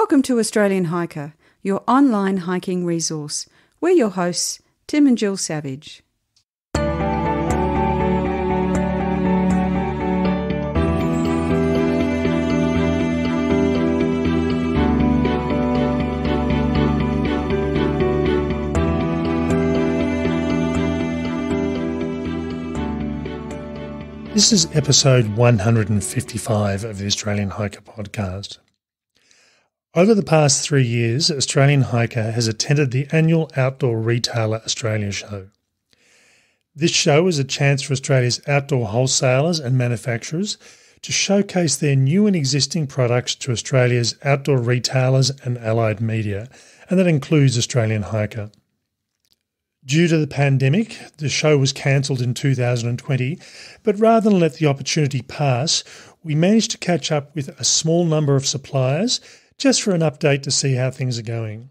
Welcome to Australian Hiker, your online hiking resource. We're your hosts, Tim and Jill Savage. This is episode 155 of the Australian Hiker podcast. Over the past three years, Australian Hiker has attended the annual Outdoor Retailer Australia show. This show is a chance for Australia's outdoor wholesalers and manufacturers to showcase their new and existing products to Australia's outdoor retailers and allied media, and that includes Australian Hiker. Due to the pandemic, the show was cancelled in 2020, but rather than let the opportunity pass, we managed to catch up with a small number of suppliers just for an update to see how things are going.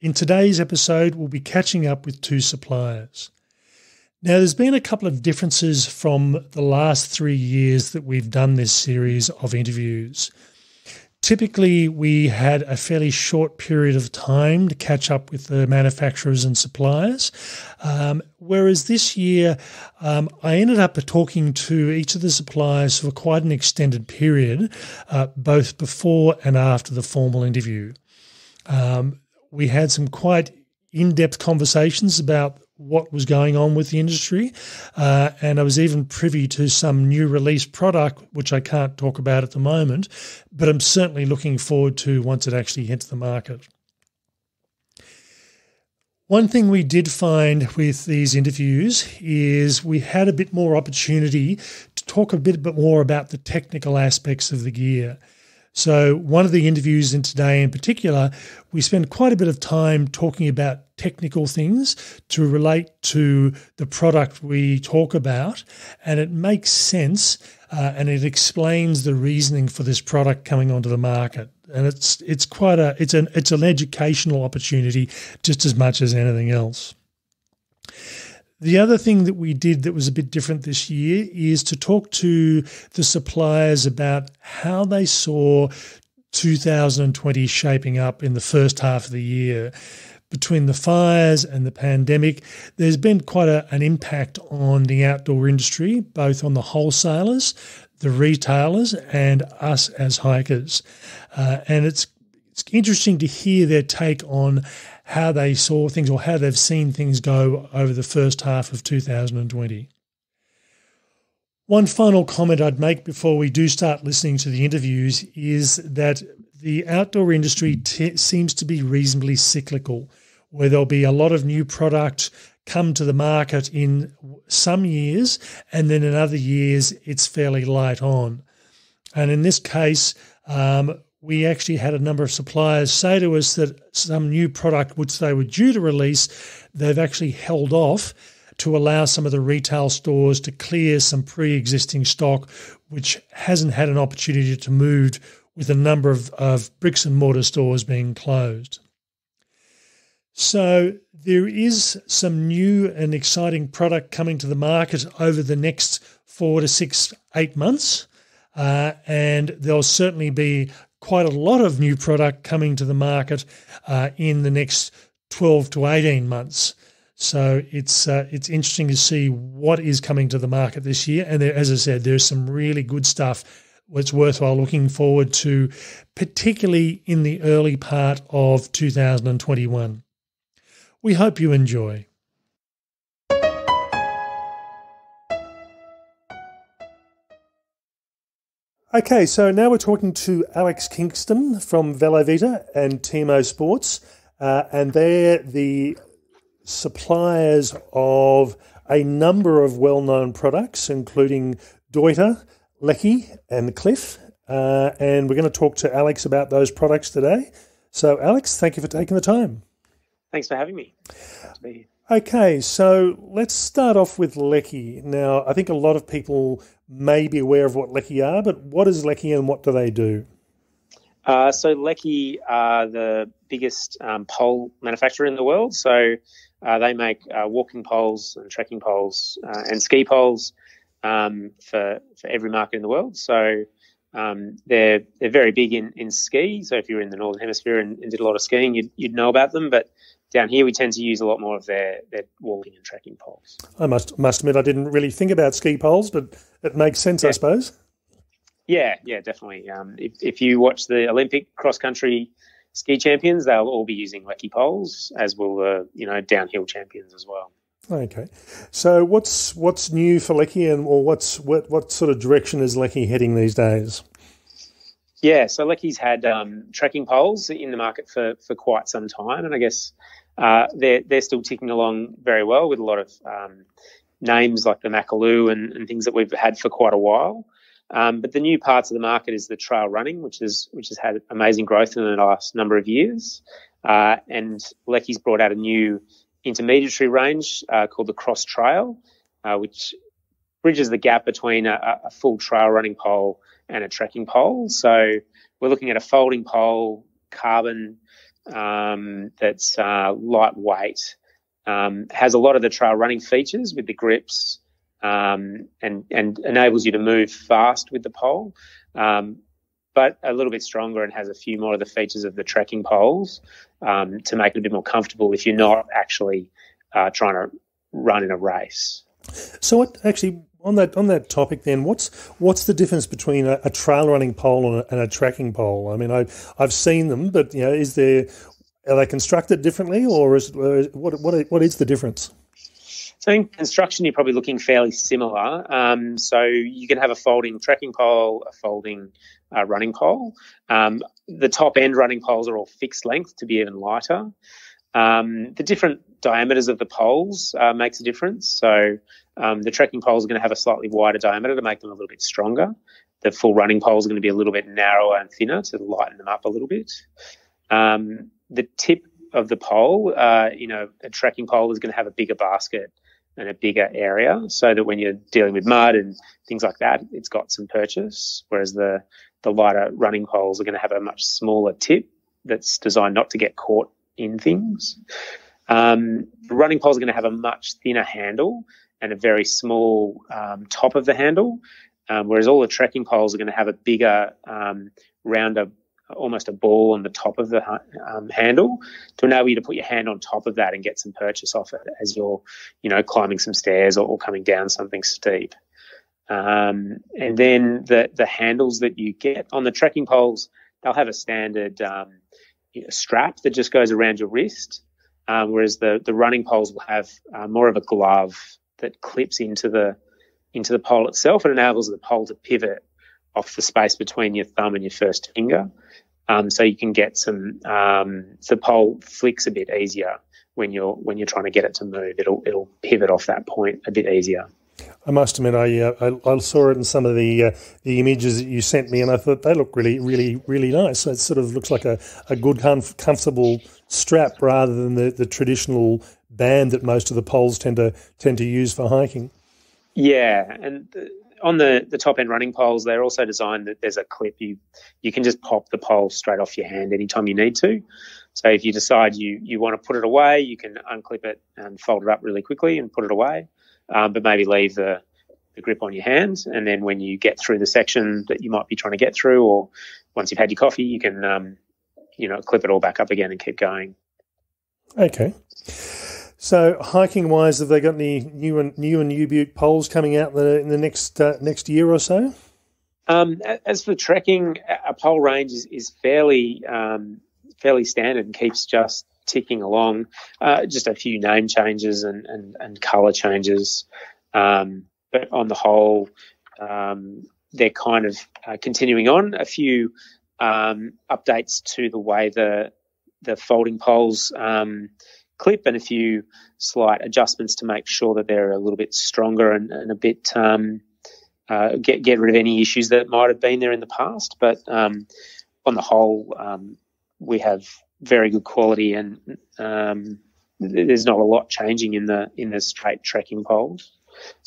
In today's episode, we'll be catching up with two suppliers. Now, there's been a couple of differences from the last three years that we've done this series of interviews. Typically, we had a fairly short period of time to catch up with the manufacturers and suppliers. Um, whereas this year, um, I ended up talking to each of the suppliers for quite an extended period, uh, both before and after the formal interview. Um, we had some quite in depth conversations about what was going on with the industry. Uh, and I was even privy to some new release product, which I can't talk about at the moment, but I'm certainly looking forward to once it actually hits the market. One thing we did find with these interviews is we had a bit more opportunity to talk a bit, bit more about the technical aspects of the gear. So, one of the interviews in today in particular, we spend quite a bit of time talking about technical things to relate to the product we talk about, and it makes sense uh, and it explains the reasoning for this product coming onto the market. And it's it's quite a it's an it's an educational opportunity just as much as anything else. The other thing that we did that was a bit different this year is to talk to the suppliers about how they saw 2020 shaping up in the first half of the year. Between the fires and the pandemic, there's been quite a, an impact on the outdoor industry, both on the wholesalers, the retailers, and us as hikers. Uh, and it's it's interesting to hear their take on how they saw things or how they've seen things go over the first half of 2020. One final comment I'd make before we do start listening to the interviews is that the outdoor industry t- seems to be reasonably cyclical, where there'll be a lot of new product come to the market in some years, and then in other years it's fairly light on. And in this case, um, we actually had a number of suppliers say to us that some new product which they were due to release, they've actually held off to allow some of the retail stores to clear some pre existing stock, which hasn't had an opportunity to move with a number of, of bricks and mortar stores being closed. So there is some new and exciting product coming to the market over the next four to six, eight months. Uh, and there'll certainly be quite a lot of new product coming to the market uh, in the next 12 to 18 months. So it's uh, it's interesting to see what is coming to the market this year. And there, as I said, there's some really good stuff. It's worthwhile looking forward to, particularly in the early part of 2021. We hope you enjoy. Okay, so now we're talking to Alex Kingston from Velovita and Timo Sports, uh, and they're the suppliers of a number of well-known products, including Deuter, Leki, and Clif. Uh, and we're going to talk to Alex about those products today. So, Alex, thank you for taking the time. Thanks for having me. Okay, so let's start off with Leki. Now, I think a lot of people may be aware of what Leki are, but what is Leki and what do they do? Uh, so Leki are the biggest um, pole manufacturer in the world. So uh, they make uh, walking poles and trekking poles uh, and ski poles um, for for every market in the world. So Um, they're they're very big in, in ski. So if you're in the northern hemisphere and, and, did a lot of skiing, you'd, you'd know about them. But down here, we tend to use a lot more of their their walking and trekking poles. I must must admit, I didn't really think about ski poles, but it makes sense, yeah. I suppose. Yeah, yeah, definitely. Um, if, if you watch the Olympic cross country ski champions, they'll all be using Leki poles, as will the you know downhill champions as well. Okay, so what's what's new for Leki, and or what's what what sort of direction is Leki heading these days? Yeah, so Leki's had um, trekking poles in the market for for quite some time, and I guess uh, they're they're still ticking along very well with a lot of um, names like the Makalu and, and, things that we've had for quite a while. Um, but the new parts of the market is the trail running, which is which has had amazing growth in the last number of years. Uh, and Leki's brought out a new intermediary range uh, called the Cross Trail, uh, which bridges the gap between a, a, full trail running pole and a trekking pole. So we're looking at a folding pole, carbon um, that's uh, lightweight, um, has a lot of the trail running features with the grips, um, and and enables you to move fast with the pole. Um, but a little bit stronger and has a few more of the features of the trekking poles um, to make it a bit more comfortable if you're not actually uh, trying to run in a race. So, what actually on that on that topic then? What's what's the difference between a, a trail running pole and a, and a, trekking pole? I mean, I I've seen them, but you know, is there are they constructed differently, or is what what what is the difference? So in construction, you're probably looking fairly similar. Um, so you can have a folding tracking pole, a folding uh, running pole. Um, the top end running poles are all fixed length to be even lighter. Um, the different diameters of the poles uh, makes a difference. So um, the trekking poles are going to have a slightly wider diameter to make them a little bit stronger. The full running poles are going to be a little bit narrower and thinner to lighten them up a little bit. Um, the tip of the pole, uh, you know, a trekking pole is going to have a bigger basket and a bigger area so that when you're dealing with mud and things like that, it's got some purchase. Whereas the, the lighter running poles are going to have a much smaller tip that's designed not to get caught in things. Um, running poles are going to have a much thinner handle and a very small um, top of the handle, um, whereas all the trekking poles are going to have a bigger, um, rounder almost a ball on the top of the um, handle to enable you to put your hand on top of that and get some purchase off it as you're, you know, climbing some stairs or, or coming down something steep. Um, and then the the handles that you get on the trekking poles, they'll have a standard um, strap that just goes around your wrist, um, whereas the the running poles will have uh, more of a glove that clips into the into the pole itself and enables the pole to pivot off the space between your thumb and your first finger. Um, so you can get some um, the pole flicks a bit easier when you're when you're trying to get it to move. It'll it'll pivot off that point a bit easier. I must admit, I, uh, I, I saw it in some of the uh, the images that you sent me, and I thought they look really, really, really nice. It sort of looks like a, a good, comf- comfortable strap rather than the, the traditional band that most of the poles tend to tend to use for hiking. Yeah, and on the, the top end running poles, they're also designed that there's a clip you you can just pop the pole straight off your hand anytime you need to. So if you decide you you want to put it away, you can unclip it and fold it up really quickly and put it away. Um, but maybe leave the, the grip on your hand, and then when you get through the section that you might be trying to get through, or once you've had your coffee, you can um, you know clip it all back up again and keep going. Okay. So hiking wise, have they got any new and new and new Butte poles coming out in the, in the next uh, next year or so? Um, as for trekking, a pole range is, is fairly um, fairly standard and keeps just ticking along. Uh, just a few name changes and and, and color changes, um, but on the whole, um, they're kind of uh, continuing on. A few um, updates to the way the the folding poles um, clip and a few slight adjustments to make sure that they're a little bit stronger and, and a bit um, uh, get get rid of any issues that might have been there in the past. But um, on the whole, we have very good quality, and um, there's not a lot changing in the in the straight trekking poles.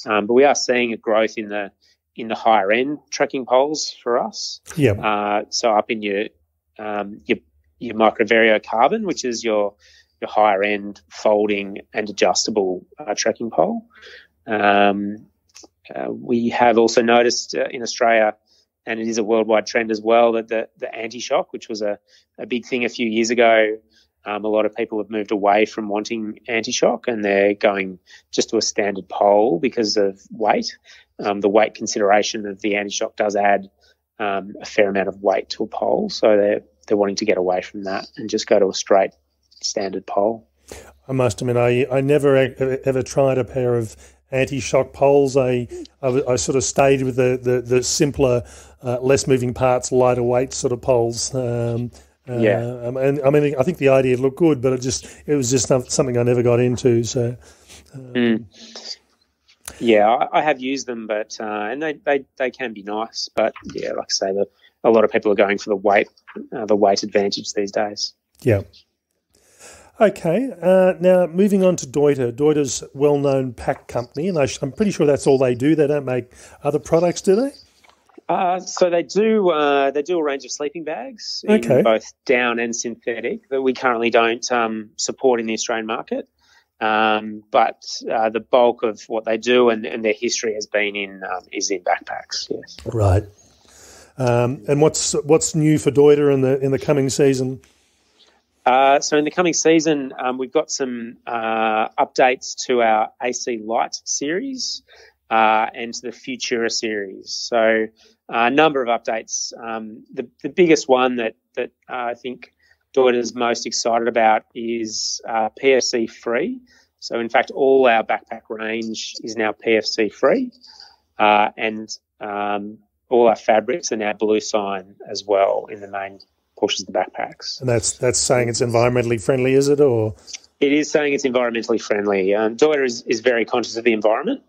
Um, but we are seeing a growth in the in the higher end trekking poles for us. Yeah. Uh, so up in your um, your your Micro Vario Carbon, which is your your higher end folding and adjustable uh, trekking pole. Um, uh, we have also noticed uh, in Australia and it is a worldwide trend as well that the, the anti-shock, which was a, a big thing a few years ago, um, a lot of people have moved away from wanting anti-shock and they're going just to a standard pole because of weight. Um, the weight consideration of the anti-shock does add um, a fair amount of weight to a pole, so they're they're wanting to get away from that and just go to a straight standard pole. I must admit, I I never ever tried a pair of anti-shock poles. I, I, I, sort of stayed with the, the, the simpler, uh, less moving parts, lighter weight sort of poles. Um, uh, yeah, and I mean, I think the idea looked good, but it just it was just something I never got into. So, um, mm. yeah, I, I, have used them, but uh, and they, they they can be nice, but yeah, like I say, the, a lot of people are going for the weight uh, the weight advantage these days. Yeah. Okay, uh, now moving on to Deuter. Deuter's well-known pack company, and I am pretty sure that's all they do. They don't make other products, do they? Uh, so they do. Uh, they do a range of sleeping bags, okay. both down and synthetic, that we currently don't um, support in the Australian market. Um, but uh, the bulk of what they do and, and their history has been in um, is in backpacks. Yes. Right. Um, and what's what's new for Deuter in the in the coming season? Uh, so in the coming season, um, we've got some uh, updates to our AC Lite series uh, and to the Futura series. So uh, a number of updates. Um, the, the biggest one that that uh, I think Deuter's most excited about is PFC free. So in fact, all our backpack range is now PFC free, and um, all our fabrics are now bluesign as well in the main of the backpacks. And that's that's saying it's environmentally friendly, is it, or? It is saying it's environmentally friendly. Um, Deuter is, is very conscious of the environment.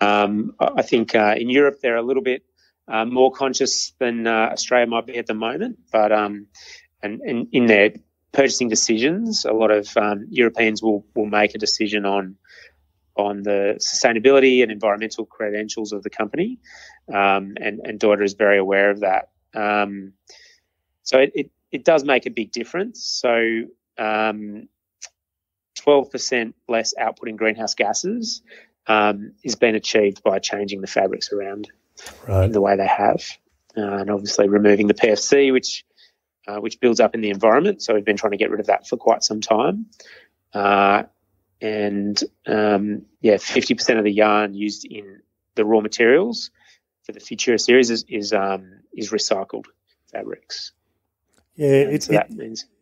Um, I think uh, in Europe they're a little bit uh, more conscious than uh, Australia might be at the moment, but um, and, and, in their purchasing decisions, a lot of um, Europeans will will make a decision on on the sustainability and environmental credentials of the company, um, and and Deuter is very aware of that. Um, so it, it, it does make a big difference. So um, 12% less output in greenhouse gases um, is being achieved by changing the fabrics around right. the way they have, uh, and obviously removing the PFC, which uh, which builds up in the environment. So we've been trying to get rid of that for quite some time. Uh, and um, yeah, 50% of the yarn used in the raw materials for the Futura series is is, um, is recycled fabrics. Yeah, it's it,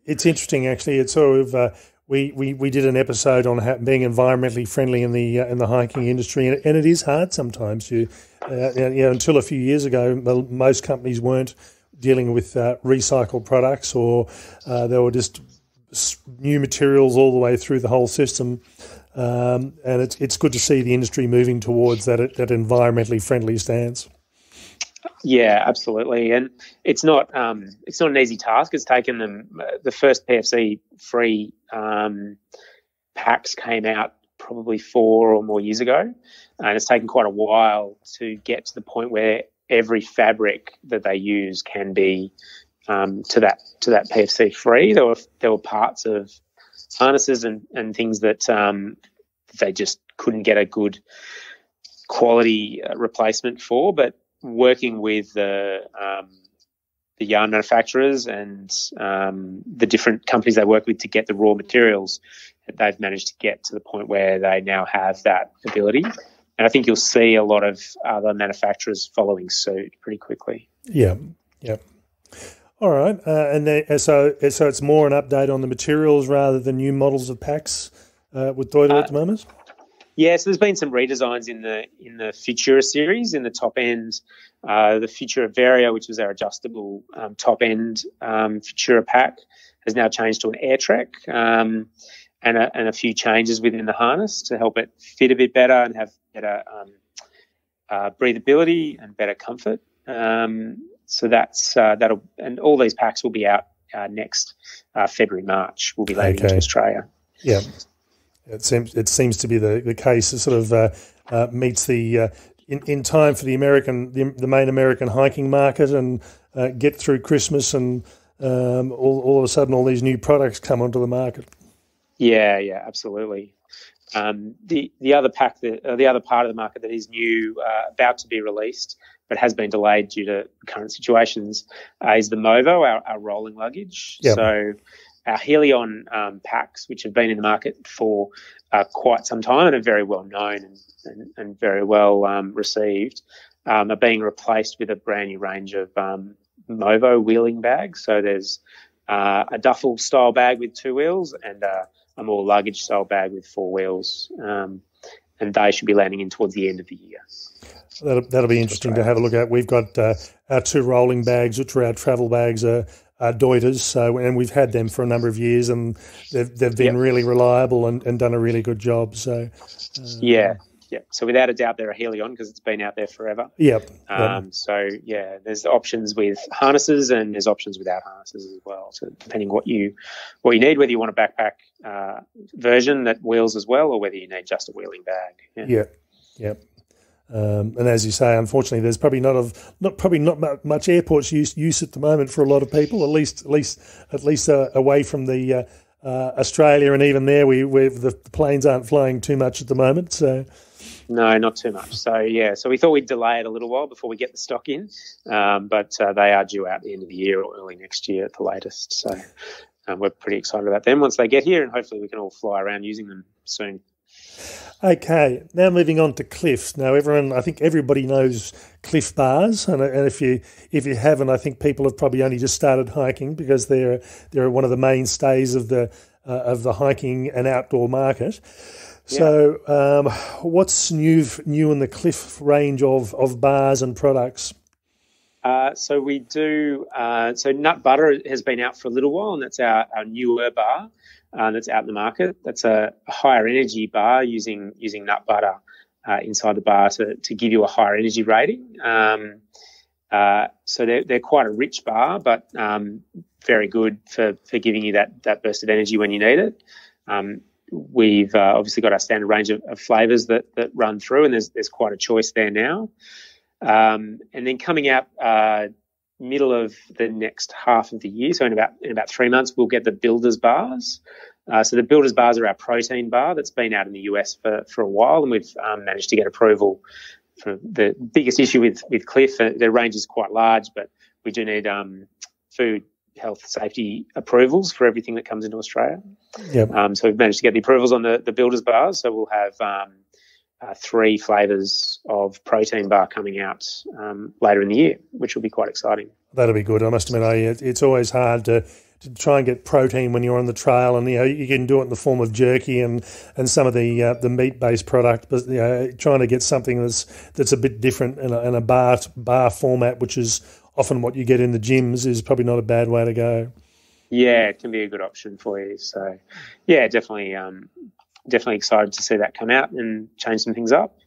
it's interesting actually. It's sort of uh, we, we we did an episode on how, being environmentally friendly in the uh, in the hiking industry, and, and, it is hard sometimes. You, uh, you know, until a few years ago, most companies weren't dealing with uh, recycled products, or uh, they were just new materials all the way through the whole system. Um, and it's it's good to see the industry moving towards that that environmentally friendly stance. Yeah, absolutely, and it's not um, it's not an easy task. It's taken them uh, the first PFC free um, packs came out probably four or more years ago, and it's taken quite a while to get to the point where every fabric that they use can be um, to that to that PFC free. There were there were parts of harnesses and, and things that um, they just couldn't get a good quality uh, replacement for, but working with the um, the yarn manufacturers and um, the different companies they work with to get the raw materials, they've managed to get to the point where they now have that ability. And I think you'll see a lot of other manufacturers following suit pretty quickly. Yeah, yeah. All right, uh, and they, so so it's more an update on the materials rather than new models of packs uh, with Deuter uh, at the moment. Yeah, so there's been some redesigns in the in the Futura series in the top end. Uh, the Futura Vario, which was our adjustable um, top end um, Futura pack, has now changed to an AirTrek, um, and, a, and a few changes within the harness to help it fit a bit better and have better um, uh, breathability and better comfort. Um, so that's uh, that'll and all these packs will be out uh, next uh, February March. We'll be landing okay. into Australia. Yeah. It seems it seems to be the, the case. It sort of uh, uh, meets the uh, in, in time for the American the, the main American hiking market and uh, get through Christmas and um, all, all of a sudden all these new products come onto the market. Yeah, yeah, absolutely. Um, the the other pack that uh, the other part of the market that is new, uh, about to be released, but has been delayed due to current situations, uh, is the Movo, our, our rolling luggage. Yep. So our Helion um, packs, which have been in the market for uh, quite some time and are very well known and, and, and very well um, received, um, are being replaced with a brand new range of um, Movo wheeling bags. So there's uh, a duffel style bag with two wheels and uh, a more luggage style bag with four wheels. Um, and they should be landing in towards the end of the year. That'll, that'll be interesting to have a look at. We've got uh, our two rolling bags, which are our travel bags, are Deuters. So, and we've had them for a number of years, and they've, they've been yep. really reliable and, and done a really good job. So, uh, yeah, yeah. So without a doubt, they're a Helion because it's been out there forever. Yep. Um. So yeah, there's options with harnesses and there's options without harnesses as well. So depending what you what you need, whether you want a backpack uh, version that wheels as well, or whether you need just a wheeling bag. Yeah. Yep. Yep. Um, and as you say, unfortunately, there's probably not of not probably not much airports use use at the moment for a lot of people. At least at least at least uh, away from the uh, uh, Australia, and even there, we the planes aren't flying too much at the moment. So no, not too much. So yeah, so we thought we'd delay it a little while before we get the stock in, um, but uh, they are due out the end of the year or early next year at the latest. So um, we're pretty excited about them once they get here, and hopefully we can all fly around using them soon. Okay, now moving on to Clifs. Now, everyone, I think everybody knows Clif bars, and, and if you if you haven't, I think people have probably only just started hiking because they're they're one of the mainstays of the uh, of the hiking and outdoor market. So, um, what's new new in the Clif range of, of bars and products? Uh, so we do. Uh, so nut butter has been out for a little while, and that's our, our newer bar uh, that's out in the market. That's a, a higher energy bar using using nut butter uh, inside the bar to, to give you a higher energy rating. Um, uh, so they're, they're quite a rich bar, but um, very good for, for giving you that that burst of energy when you need it. Um, we've uh, obviously got our standard range of, of flavors that, that run through, and there's there's quite a choice there now. Um, and then coming out uh, middle of the next half of the year, so in about in about three months, we'll get the Builders bars. Uh, so the Builders bars are our protein bar that's been out in the US for, for a while, and we've um, managed to get approval. For the biggest issue with with Clif, uh, their range is quite large, but we do need um, food health safety approvals for everything that comes into Australia. Yep. Um, so we've managed to get the approvals on the, the builders bars. So we'll have um, uh, three flavors of protein bar coming out um, later in the year, which will be quite exciting. That'll be good. I must admit, I, it's always hard to, to try and get protein when you're on the trail, and you know you can do it in the form of jerky and, and some of the uh, the meat based product, but you know, trying to get something that's that's a bit different in a, in a bar bar format, which is often what you get in the gyms is probably not a bad way to go. Yeah, it can be a good option for you. So, yeah, definitely, um, definitely excited to see that come out and change some things up.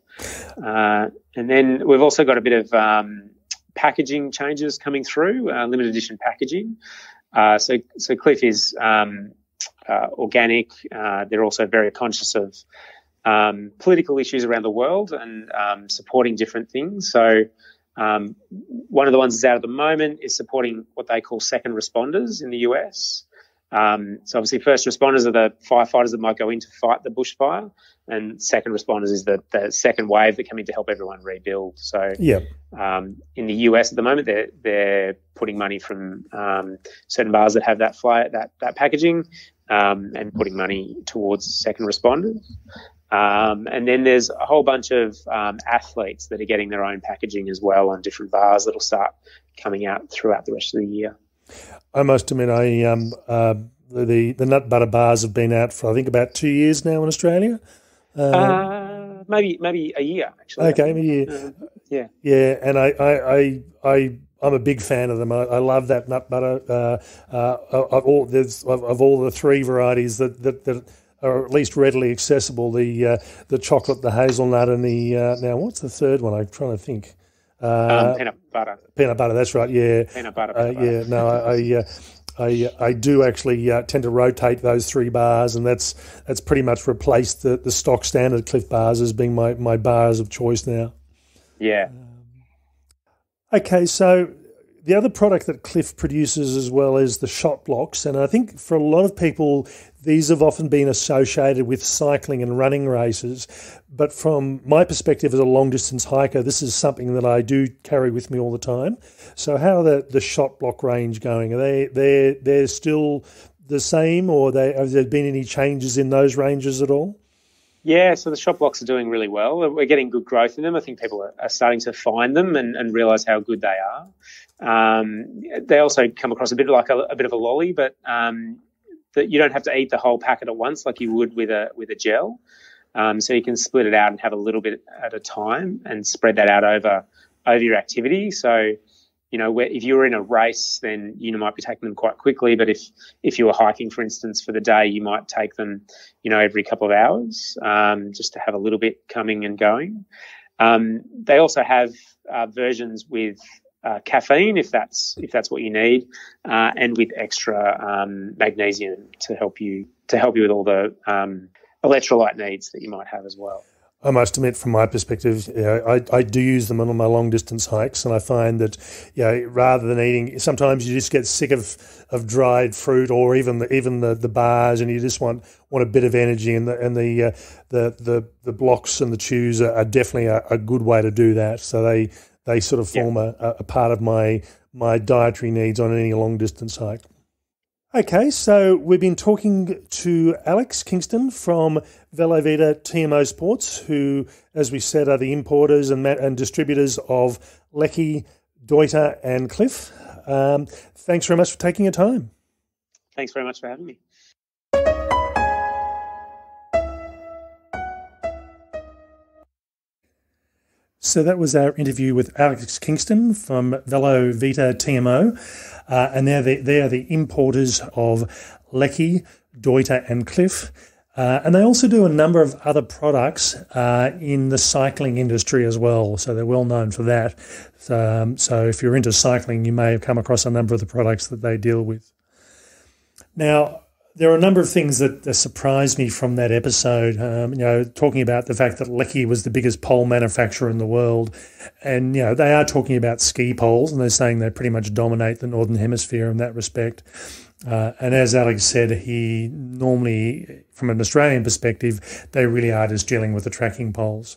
Uh, and then we've also got a bit of um, packaging changes coming through, uh, limited edition packaging. Uh, so, so Clif is um, uh, organic. Uh, they're also very conscious of um, political issues around the world and um, supporting different things. So, um, one of the ones that's out at the moment is supporting what they call second responders in the US. Um, so obviously, first responders are the firefighters that might go in to fight the bushfire, and second responders is the, the second wave that come in to help everyone rebuild. So yeah, um, in the US at the moment, they're they're putting money from um, certain bars that have that fly that that packaging, um, and putting money towards second responders. Um, and then there's a whole bunch of um, athletes that are getting their own packaging as well on different bars that'll start coming out throughout the rest of the year. I must admit, I um, uh, the the nut butter bars have been out for I think about two years now in Australia. Uh, uh, maybe maybe a year actually. Okay, a year. Uh, yeah, yeah, and I I I. I I'm a big fan of them. I, I love that nut butter. Uh, uh, of all of, of, all the three varieties that, that, that or at least readily accessible. The uh, the chocolate, the hazelnut, and the uh, now what's the third one? I'm trying to think. Uh, um, peanut butter. Peanut butter. That's right. Yeah. Peanut butter. Uh, peanut yeah. No, I. I uh, I, I do actually uh, tend to rotate those three bars, and that's that's pretty much replaced the, the stock standard Clif bars as being my, my bars of choice now. Yeah. Um, okay, so the other product that Clif produces as well is the Shot Bloks. And I think for a lot of people, these have often been associated with cycling and running races. But from my perspective as a long distance hiker, this is something that I do carry with me all the time. So how are the, the Shot Blok range going? Are they they they're still the same or they, have there been any changes in those ranges at all? Yeah, so the Shot Bloks are doing really well. We're getting good growth in them. I think people are, are starting to find them and, and realize how good they are. Um, they also come across a bit like a, a bit of a lolly, but um, that you don't have to eat the whole packet at once like you would with a with a gel. Um, so you can split it out and have a little bit at a time and spread that out over over your activity. So you know, if you were in a race, then you might be taking them quite quickly. But if if you were hiking, for instance, for the day, you might take them, you know, every couple of hours, um, just to have a little bit coming and going. Um, they also have uh, versions with uh, caffeine if that's if that's what you need, uh, and with extra um, magnesium to help you to help you with all the um, electrolyte needs that you might have as well. I must admit, from my perspective, you know, I, I do use them on my long distance hikes, and I find that you know, rather than eating, sometimes you just get sick of, of dried fruit or even the, even the, the bars, and you just want, want a bit of energy. And the and the uh, the, the the blocks and the chews are, are definitely a, a, good way to do that. So they they sort of form yeah. a, a part of my my dietary needs on any long distance hike. Okay, so we've been talking to Alex Kingston from Velovita TMO Sports, who, as we said, are the importers and, and distributors of Leki, Deuter, and Clif. Um, thanks very much for taking your time. Thanks very much for having me. So that was our interview with Alex Kingston from Velo Vita TMO. Uh, and they're the, they are the importers of Leki, Deuter, and Clif. Uh, and they also do a number of other products uh, in the cycling industry as well. So they're well known for that. Um, so if you're into cycling, you may have come across a number of the products that they deal with. Now, there are a number of things that, that surprised me from that episode. Um, you know, talking about the fact that Leki was the biggest pole manufacturer in the world, and you know they are talking about ski poles, and they're saying they pretty much dominate the northern hemisphere in that respect. Uh, and as Alex said, he normally, from an Australian perspective, they really are just dealing with the tracking poles.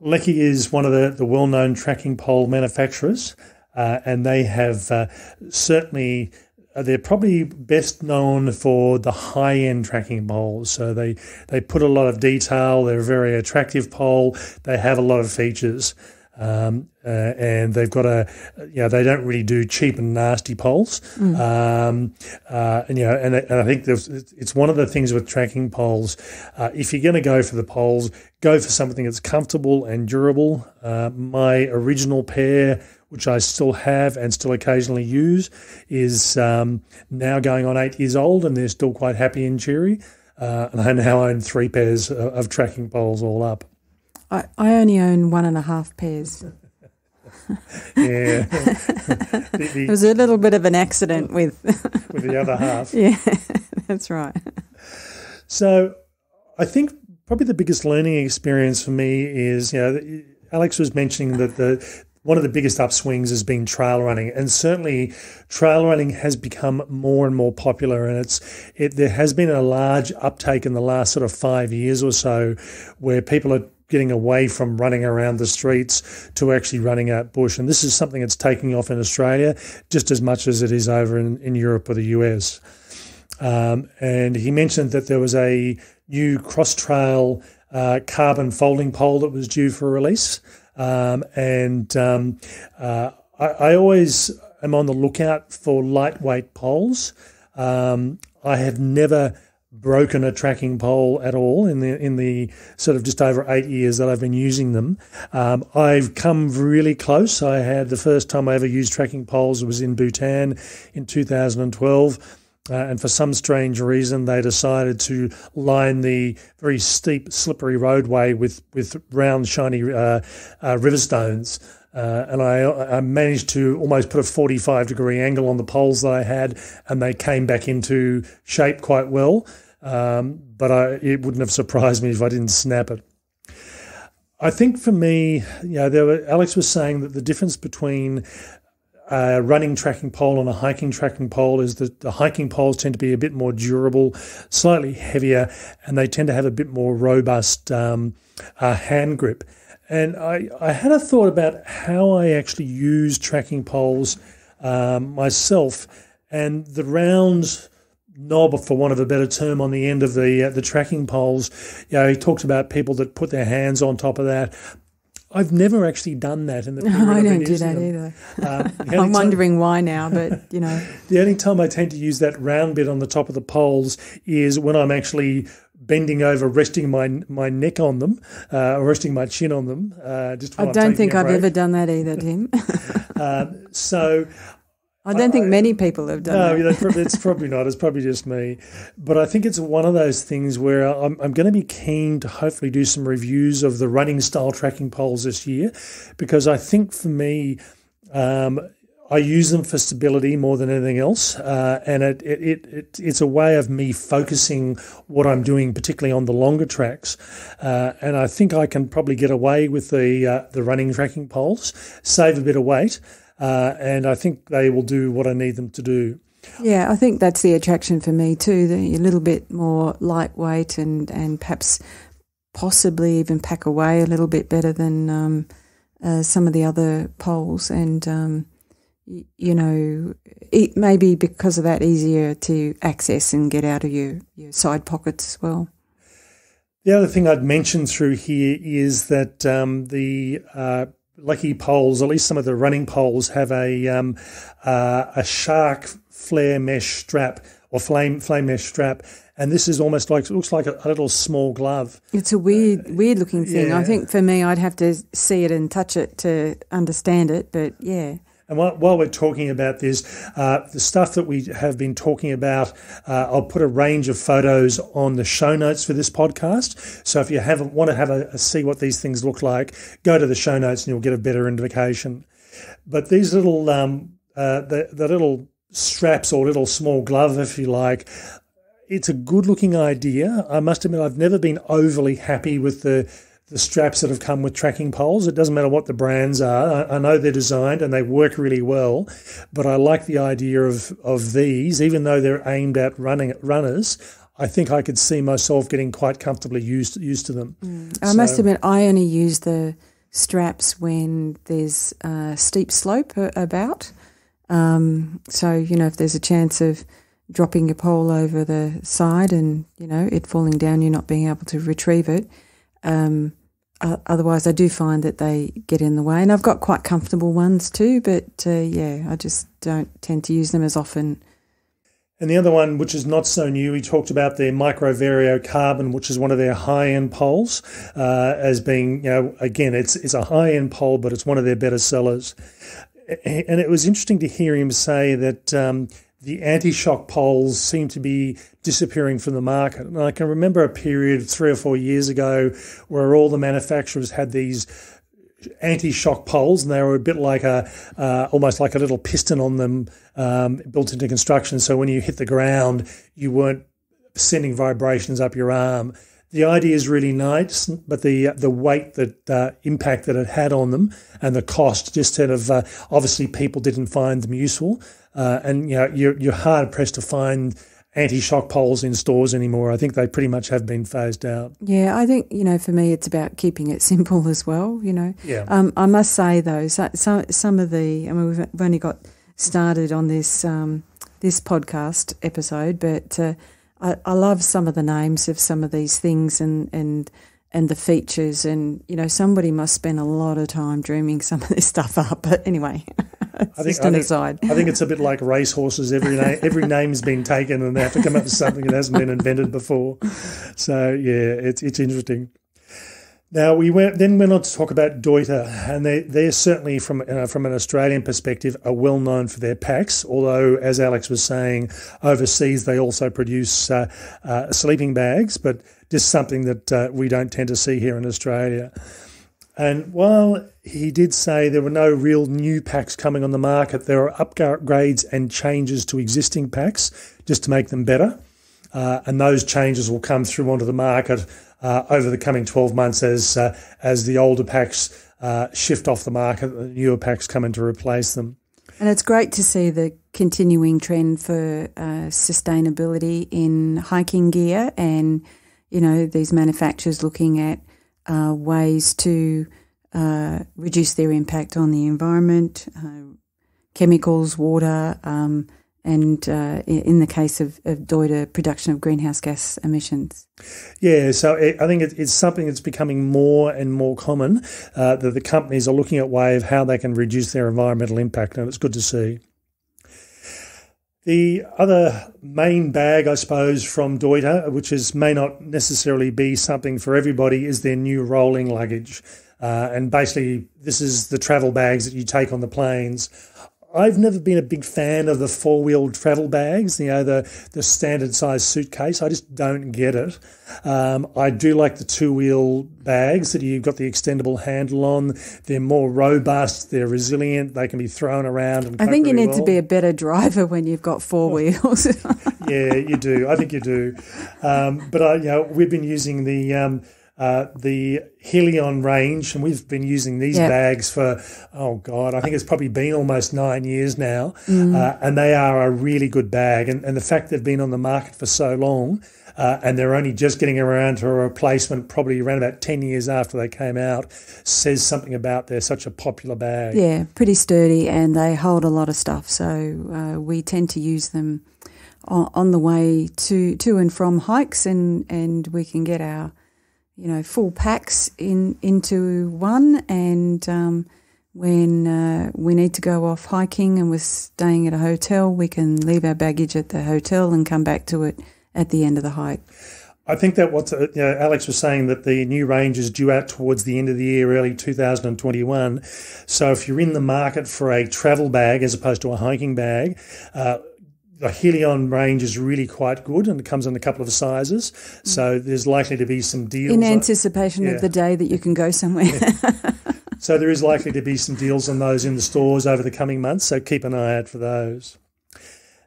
Leki is one of the, the well known tracking pole manufacturers, uh, and they have uh, certainly they're probably best known for the high end tracking poles. So they, they put a lot of detail, they're a very attractive pole, they have a lot of features. Um, uh, and they've got a, you know, they don't really do cheap and nasty poles. Mm. Um, uh, and, you know, and, and I think it's one of the things with tracking poles. Uh, if you're going to go for the poles, go for something that's comfortable and durable. Uh, my original pair which I still have and still occasionally use, is um, now going on eight years old, and they're still quite happy and cheery. Uh, and I now own three pairs of, of tracking poles all up. I, I only own one and a half pairs. yeah. the, the, it was a little bit of an accident with with the other half. Yeah, that's right. So, I think probably the biggest learning experience for me is, you know, Alex was mentioning that the one of the biggest upswings has been trail running, and certainly trail running has become more and more popular. And it's it, there has been a large uptake in the last sort of five years or so, where people are getting away from running around the streets to actually running out bush. And this is something that's taking off in Australia just as much as it is over in, in Europe or the US. Um, and he mentioned that there was a new cross trail uh, carbon folding pole that was due for release. Um, and um, uh, I, I, always am on the lookout for lightweight poles. Um, I have never broken a tracking pole at all in the in the sort of just over eight years that I've been using them. Um, I've come really close. I had the first time I ever used tracking poles was in Bhutan in 2012. Uh, and for some strange reason, they decided to line the very steep, slippery roadway with, with round, shiny uh, uh, river stones. Uh, and I, I, managed to almost put a 45 degree angle on the poles that I had, and they came back into shape quite well. Um, but I, it wouldn't have surprised me if I didn't snap it. I think for me, you know, were, Alex was saying that the difference between a running tracking pole and a hiking tracking pole is that the hiking poles tend to be a bit more durable, slightly heavier, and they tend to have a bit more robust um, uh, hand grip. And I, I had a thought about how I actually use tracking poles um, myself, and the round knob, for want of a better term, on the end of the uh, the tracking poles. You know, he talked about people that put their hands on top of that. I've never actually done that in the period I don't do that them. either. Um, I'm time- wondering why now, but you know, the only time I tend to use that round bit on the top of the poles is when I'm actually bending over, resting my my neck on them, uh, or resting my chin on them. Uh, just I don't think I've ever done that either, Tim. Um, so I don't think many people have done no, that. it's probably not. It's probably just me. But I think it's one of those things where I'm, I'm going to be keen to hopefully do some reviews of the running style tracking poles this year, because I think for me. Um, I use them for stability more than anything else, uh, and it, it, it, it it's a way of me focusing what I'm doing, particularly on the longer tracks. Uh, and I think I can probably get away with the uh, the running tracking poles, save a bit of weight, uh, and I think they will do what I need them to do. Yeah, I think that's the attraction for me too. The, a little bit more lightweight and, and perhaps possibly even pack away a little bit better than um, uh, some of the other poles. And, um, y- you know, it may be because of that easier to access and get out of your, your side pockets as well. The other thing I'd mention through here is that um, the uh, lucky poles, at least some of the running poles, have a um, uh, a shark flare mesh strap or flame flame mesh strap, and this is almost like it looks like a, a little small glove. It's a weird, weird looking thing. I think for me, I'd have to see it and touch it to understand it. But yeah, And while, while we're talking about this, uh, the stuff that we have been talking about, uh, I'll put a range of photos on the show notes for this podcast. So if you haven't want to have a, a see what these things look like, go to the show notes and you'll get a better indication. But these little, um, uh, the the little straps or little small glove, if you like, it's a good looking idea. I must admit, I've never been overly happy with the the straps that have come with tracking poles. It doesn't matter what the brands are. I, I know they're designed and they work really well, but I like the idea of of these, even though they're aimed at running runners. I think I could see myself getting quite comfortably used used to them. I must admit, I only use the straps when there's a steep slope about. Um, so, you know, if there's a chance of dropping your pole over the side and, you know, it falling down, you're not being able to retrieve it. Um, o- otherwise, I do find that they get in the way. And I've got quite comfortable ones too, but uh, yeah, I just don't tend to use them as often. And the other one, which is not so new, we talked about their Micro Vario Carbon, which is one of their high-end poles, uh, as being, you know, again, it's it's a high-end pole, but it's one of their better sellers. And it was interesting to hear him say that um, the anti-shock poles seem to be disappearing from the market. And I can remember a period three or four years ago where all the manufacturers had these anti-shock poles, and they were a bit like a uh, almost like a little piston on them um, built into construction. So when you hit the ground, you weren't sending vibrations up your arm. The idea is really nice, but the the weight that uh, impact that it had on them and the cost just sort of uh, obviously people didn't find them useful, uh, and you know you're you're hard pressed to find anti-shock poles in stores anymore. I think they pretty much have been phased out. Yeah, I think, you know, for me, it's about keeping it simple as well, you know. Yeah. Um, I must say though, so, some some of the I mean we've we've only got started on this um, this podcast episode, but uh, I, I love some of the names of some of these things and and and the features, and you know somebody must spend a lot of time dreaming some of this stuff up. But anyway, I think- just I think- aside. I think it's a bit like racehorses. Every name, every name's been taken, and they have to come up with something that hasn't been invented before. So yeah, it's it's interesting. Now we went then went on to talk about Deuter, and they they're certainly from uh, from an Australian perspective are well known for their packs. Although, as Alex was saying, overseas they also produce uh, uh, sleeping bags, but just something that uh, we don't tend to see here in Australia. And while he did say there were no real new packs coming on the market, there are upgrades and changes to existing packs just to make them better. Uh, and those changes will come through onto the market uh, over the coming 12 months as uh, as the older packs uh, shift off the market, the newer packs come in to replace them. And it's great to see the continuing trend for uh, sustainability in hiking gear and, you know, these manufacturers looking at uh, ways to uh, reduce their impact on the environment, uh, chemicals, water, um, and uh, in the case of, of Deuter, production of greenhouse gas emissions. Yeah, so I think it's something that's becoming more and more common uh, that the companies are looking at way of how they can reduce their environmental impact, and it's good to see. The other main bag, I suppose, from Deuter, which is may not necessarily be something for everybody, is their new rolling luggage. Uh, and basically, this is the travel bags that you take on the planes. I've never been a big fan of the four wheel travel bags, you know, the, the standard size suitcase. I just don't get it. Um, I do like the two wheel bags that you've got the extendable handle on. They're more robust, they're resilient, they can be thrown around. And I think you need well. to be a better driver when you've got four wheels. yeah, you do. I think you do. Um, but I, you know, we've been using the. Um, uh, the Helion range, and we've been using these yep. bags for oh god, I think it's probably been almost nine years now, mm. uh, and they are a really good bag. And, and the fact they've been on the market for so long, uh, and they're only just getting around to a replacement, probably around about ten years after they came out, says something about they're such a popular bag. Yeah, pretty sturdy, and they hold a lot of stuff. So uh, we tend to use them on, on the way to to and from hikes, and and we can get our you know, full packs in into one. And um, when uh, we need to go off hiking and we're staying at a hotel, we can leave our baggage at the hotel and come back to it at the end of the hike. I think that what uh, you know, Alex was saying that the new range is due out towards the end of the year, early 2021. So if you're in the market for a travel bag as opposed to a hiking bag, uh, the Helion range is really quite good and it comes in a couple of sizes. So there's likely to be some deals. In anticipation yeah. of the day that you can go somewhere. Yeah. so there is likely to be some deals on those in the stores over the coming months. So keep an eye out for those.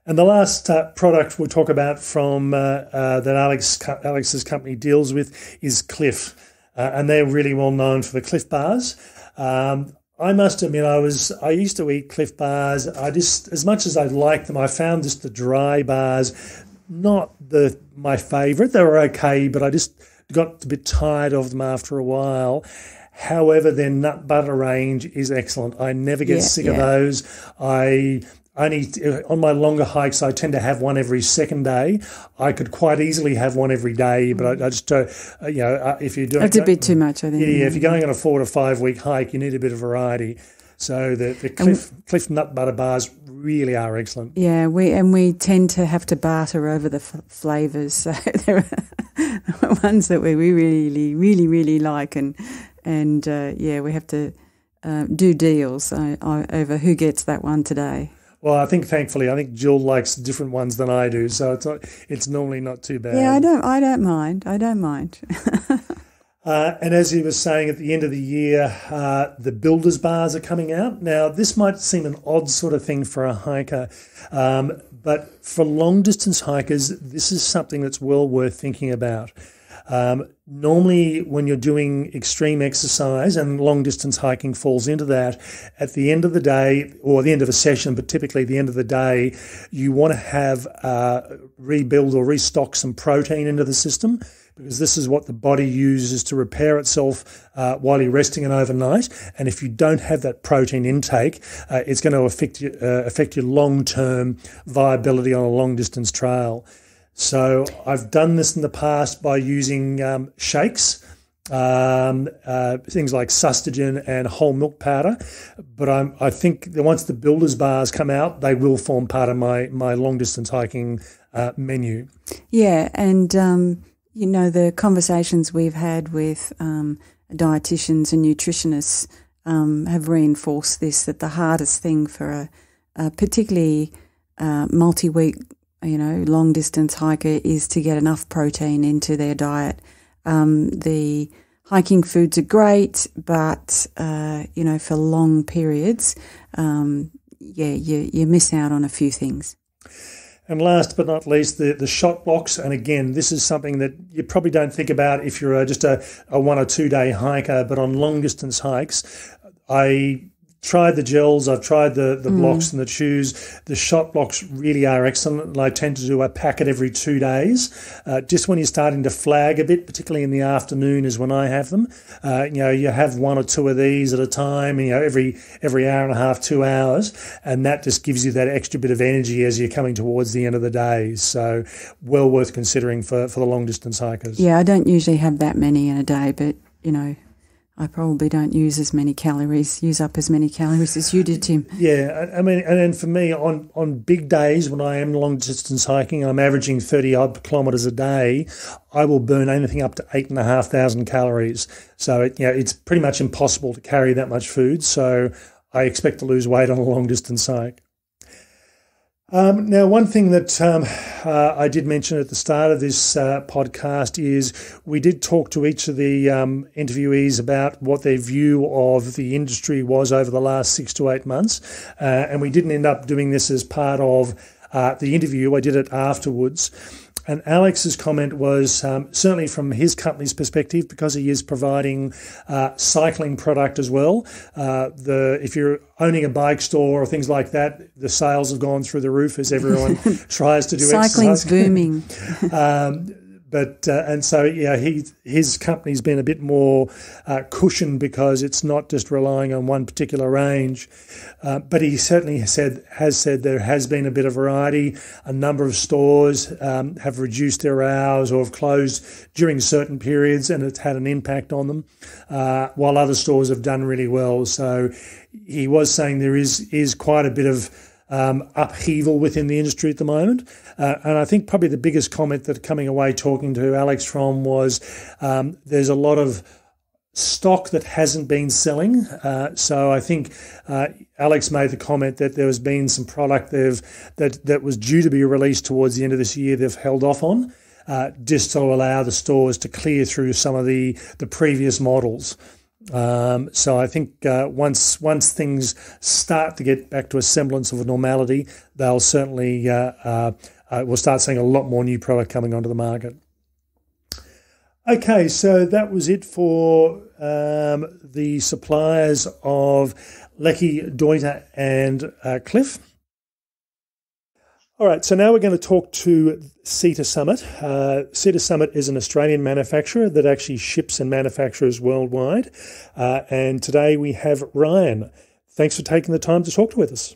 And the last uh, product we'll talk about from uh, uh, that Alex Alex's company deals with is Clif, uh, and they're really well known for the Clif bars. Um, I must admit, I was I used to eat Clif bars. I just as much as I liked them, I found just the dry bars not the my favourite. They were okay, but I just got a bit tired of them after a while. However, their nut butter range is excellent. I never get yeah, sick yeah. of those. I only on my longer hikes, I tend to have one every second day. I could quite easily have one every day, but I, I just, uh, you know, uh, if you're doing it's a bit too much, I think. Yeah, yeah, if you're going on a four to five week hike, you need a bit of variety. So the, the Clif, Clif nut butter bars really are excellent. Yeah, we and we tend to have to barter over the f- flavors. So there are ones that we, we really, really, really like, and and uh, yeah, we have to uh, do deals uh, over who gets that one today. Well, I think thankfully, I think Jill likes different ones than I do, so it's not, it's normally not too bad. Yeah, I don't I don't mind. I don't mind. uh, and as he was saying at the end of the year, uh, the builders bars are coming out. Now, this might seem an odd sort of thing for a hiker, um, but for long distance hikers, this is something that's well worth thinking about. Um, normally, when you're doing extreme exercise and long distance hiking falls into that, at the end of the day, or the end of a session, but typically the end of the day, you want to have uh, rebuild or restock some protein into the system because this is what the body uses to repair itself uh, while you're resting and overnight. And if you don't have that protein intake, uh, it's going to affect, you, uh, affect your long term viability on a long distance trail. So I've done this in the past by using um, shakes, um, uh, things like Sustagen and whole milk powder. But I'm, I think that once the builders bars come out, they will form part of my my long distance hiking uh, menu. Yeah, and um, you know the conversations we've had with um, dietitians and nutritionists um, have reinforced this that the hardest thing for a, a particularly uh, multi week you know, long distance hiker is to get enough protein into their diet. Um, the hiking foods are great, but uh, you know, for long periods, um, yeah, you you miss out on a few things. And last but not least, the, the Shot Bloks. And again, this is something that you probably don't think about if you're a, just a, a one or two day hiker, but on long distance hikes, I tried the gels, I've tried the, the mm. blocks and the chews. The Shot Bloks really are excellent. I tend to do a packet every two days. Uh, just when you're starting to flag a bit, particularly in the afternoon, is when I have them. Uh, you know, you have one or two of these at a time, you know, every every hour and a half, two hours, and that just gives you that extra bit of energy as you're coming towards the end of the day. So, well worth considering for, for the long distance hikers. Yeah, I don't usually have that many in a day, but you know, I probably don't use as many calories, use up as many calories as you did, Tim. Yeah, I mean, and then for me, on, on big days when I am long distance hiking, I'm averaging 30 odd kilometres a day, I will burn anything up to 8,500 calories. So, it, you know, it's pretty much impossible to carry that much food. So, I expect to lose weight on a long distance hike. Um, now, one thing that um, uh, I did mention at the start of this uh, podcast is we did talk to each of the um, interviewees about what their view of the industry was over the last six to eight months. Uh, and we didn't end up doing this as part of uh, the interview, I did it afterwards. And Alex's comment was um, certainly from his company's perspective, because he is providing uh, cycling product as well. Uh, the if you're owning a bike store or things like that, the sales have gone through the roof as everyone tries to do cycling's exercise. booming. um, but uh, and so yeah, he his company's been a bit more uh, cushioned because it's not just relying on one particular range. Uh, but he certainly has said has said there has been a bit of variety. A number of stores um, have reduced their hours or have closed during certain periods, and it's had an impact on them. Uh, while other stores have done really well. So he was saying there is is quite a bit of um, upheaval within the industry at the moment. Uh, and I think probably the biggest comment that coming away talking to Alex from was um, there's a lot of stock that hasn't been selling. Uh, so I think uh, Alex made the comment that there has been some product they've that that was due to be released towards the end of this year. They've held off on. Uh, just to allow the stores to clear through some of the, the previous models. Um, so I think uh, once once things start to get back to a semblance of a normality, they'll certainly uh, uh, uh, we'll start seeing a lot more new product coming onto the market. Okay, so that was it for um, the suppliers of Leki, Deuter, and uh, Clif. All right, so now we're going to talk to Sea to Summit. Uh, Sea to Summit is an Australian manufacturer that actually ships and manufactures worldwide. Uh, and today we have Ryan. Thanks for taking the time to talk to with us.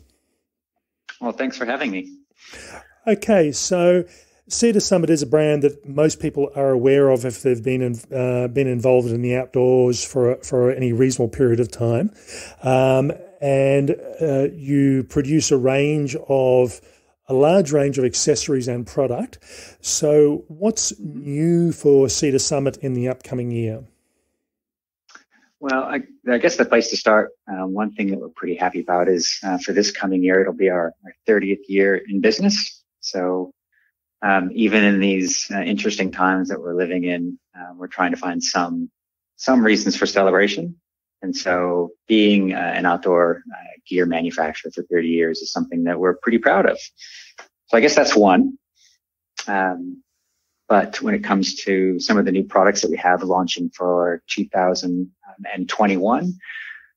Well, thanks for having me. Okay, so Sea to Summit is a brand that most people are aware of if they've been in, uh, been involved in the outdoors for for any reasonable period of time, um, and uh, you produce a range of a large range of accessories and product. So, what's new for Sea to Summit in the upcoming year? Well, I, I guess the place to start, uh, one thing that we're pretty happy about is uh, for this coming year, it'll be our, our 30th year in business. So, um, even in these uh, interesting times that we're living in, uh, we're trying to find some some reasons for celebration. And so, being uh, an outdoor uh, gear manufacturer for 30 years is something that we're pretty proud of. So I guess that's one. Um, but when it comes to some of the new products that we have launching for 2021,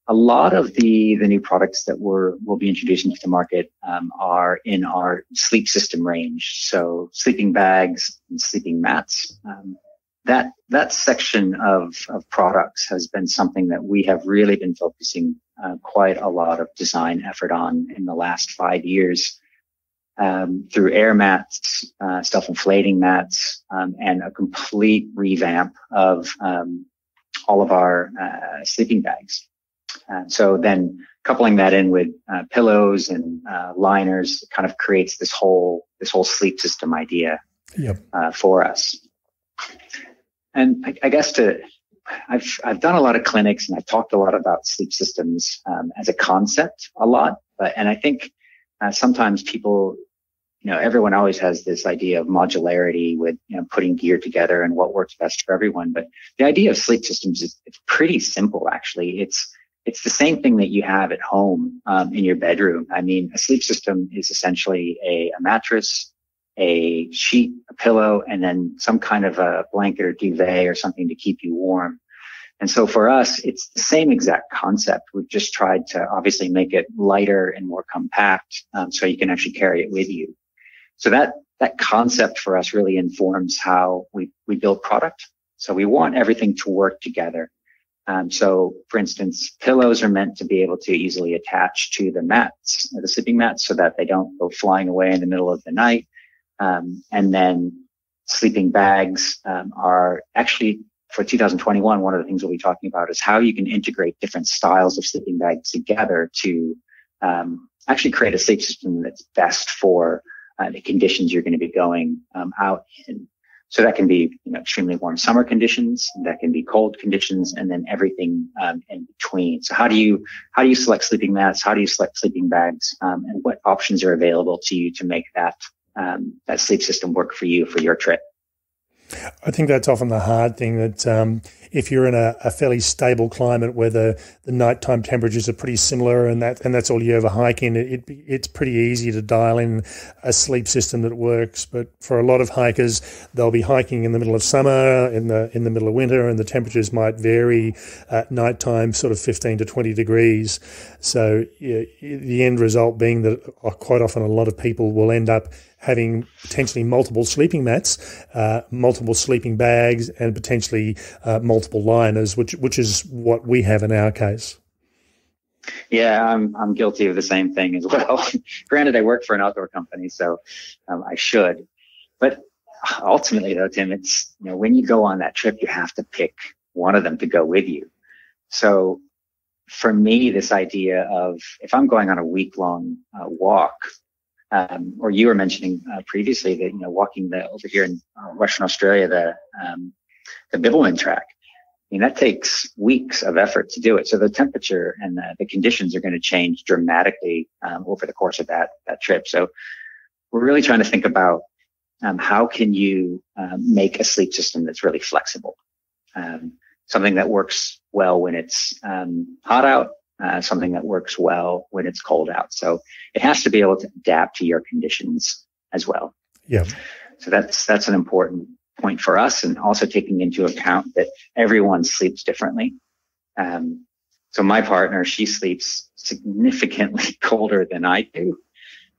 a lot of the, the new products that we're, we'll be introducing to the market um, are in our sleep system range. So sleeping bags and sleeping mats. Um, that that section of, of products has been something that we have really been focusing uh, quite a lot of design effort on in the last five years um, through air mats, uh, self-inflating mats, um, and a complete revamp of um, all of our uh, sleeping bags. Uh, so then coupling that in with uh, pillows and uh, liners kind of creates this whole this whole sleep system idea yep. Uh, for us. And I, I guess to I've I've done a lot of clinics and I've talked a lot about sleep systems um, as a concept a lot, but and I think uh, sometimes people, you know, everyone always has this idea of modularity with you know putting gear together and what works best for everyone. But the idea of sleep systems is it's pretty simple actually. It's it's the same thing that you have at home um, in your bedroom. I mean, a sleep system is essentially a, a mattress, a sheet, a pillow, and then some kind of a blanket or duvet or something to keep you warm. And so for us, it's the same exact concept. We've just tried to obviously make it lighter and more compact, um, so you can actually carry it with you. So that that concept for us really informs how we we build product. So we want everything to work together. Um, so, for instance, pillows are meant to be able to easily attach to the mats, the sleeping mats, so that they don't go flying away in the middle of the night. Um, and then sleeping bags um, are actually for 2021. One of the things we'll be talking about is how you can integrate different styles of sleeping bags together to um, actually create a sleep system that's best for uh, the conditions you're going to be going um, out in. So that can be you know, extremely warm summer conditions, that can be cold conditions, and then everything um, in between. So how do you how do you select sleeping mats? How do you select sleeping bags? Um, and what options are available to you to make that um, that sleep system work for you for your trip? I think that's often the hard thing that um, if you're in a, a, fairly stable climate where the, the nighttime temperatures are pretty similar and that and that's all you ever hike in, it, it, it's pretty easy to dial in a sleep system that works. But for a lot of hikers, they'll be hiking in the middle of summer, in the in the middle of winter, and the temperatures might vary at nighttime, sort of 15 to 20 degrees. So yeah, the end result being that uh, quite often a lot of people will end up having potentially multiple sleeping mats, uh, multiple sleeping bags, and potentially uh, multiple liners, which which is what we have in our case. Yeah, I'm I'm guilty of the same thing as well. Granted, I work for an outdoor company, so um, I should. But ultimately, though, Tim, it's you know when you go on that trip, you have to pick one of them to go with you. So for me, this idea of if I'm going on a week long uh, walk, um, or you were mentioning uh, previously that you know walking the over here in uh, Western Australia the um, the Bibbulmun track. I mean that takes weeks of effort to do it. So the temperature and the, the conditions are going to change dramatically um, over the course of that that trip. So we're really trying to think about um, how can you um, make a sleep system that's really flexible, um, something that works well when it's hot out uh, something that works well when it's cold out. So it has to be able to adapt to your conditions as well. Yeah. So that's that's an important point for us, and also taking into account that everyone sleeps differently. Um, so my partner, she sleeps significantly colder than I do.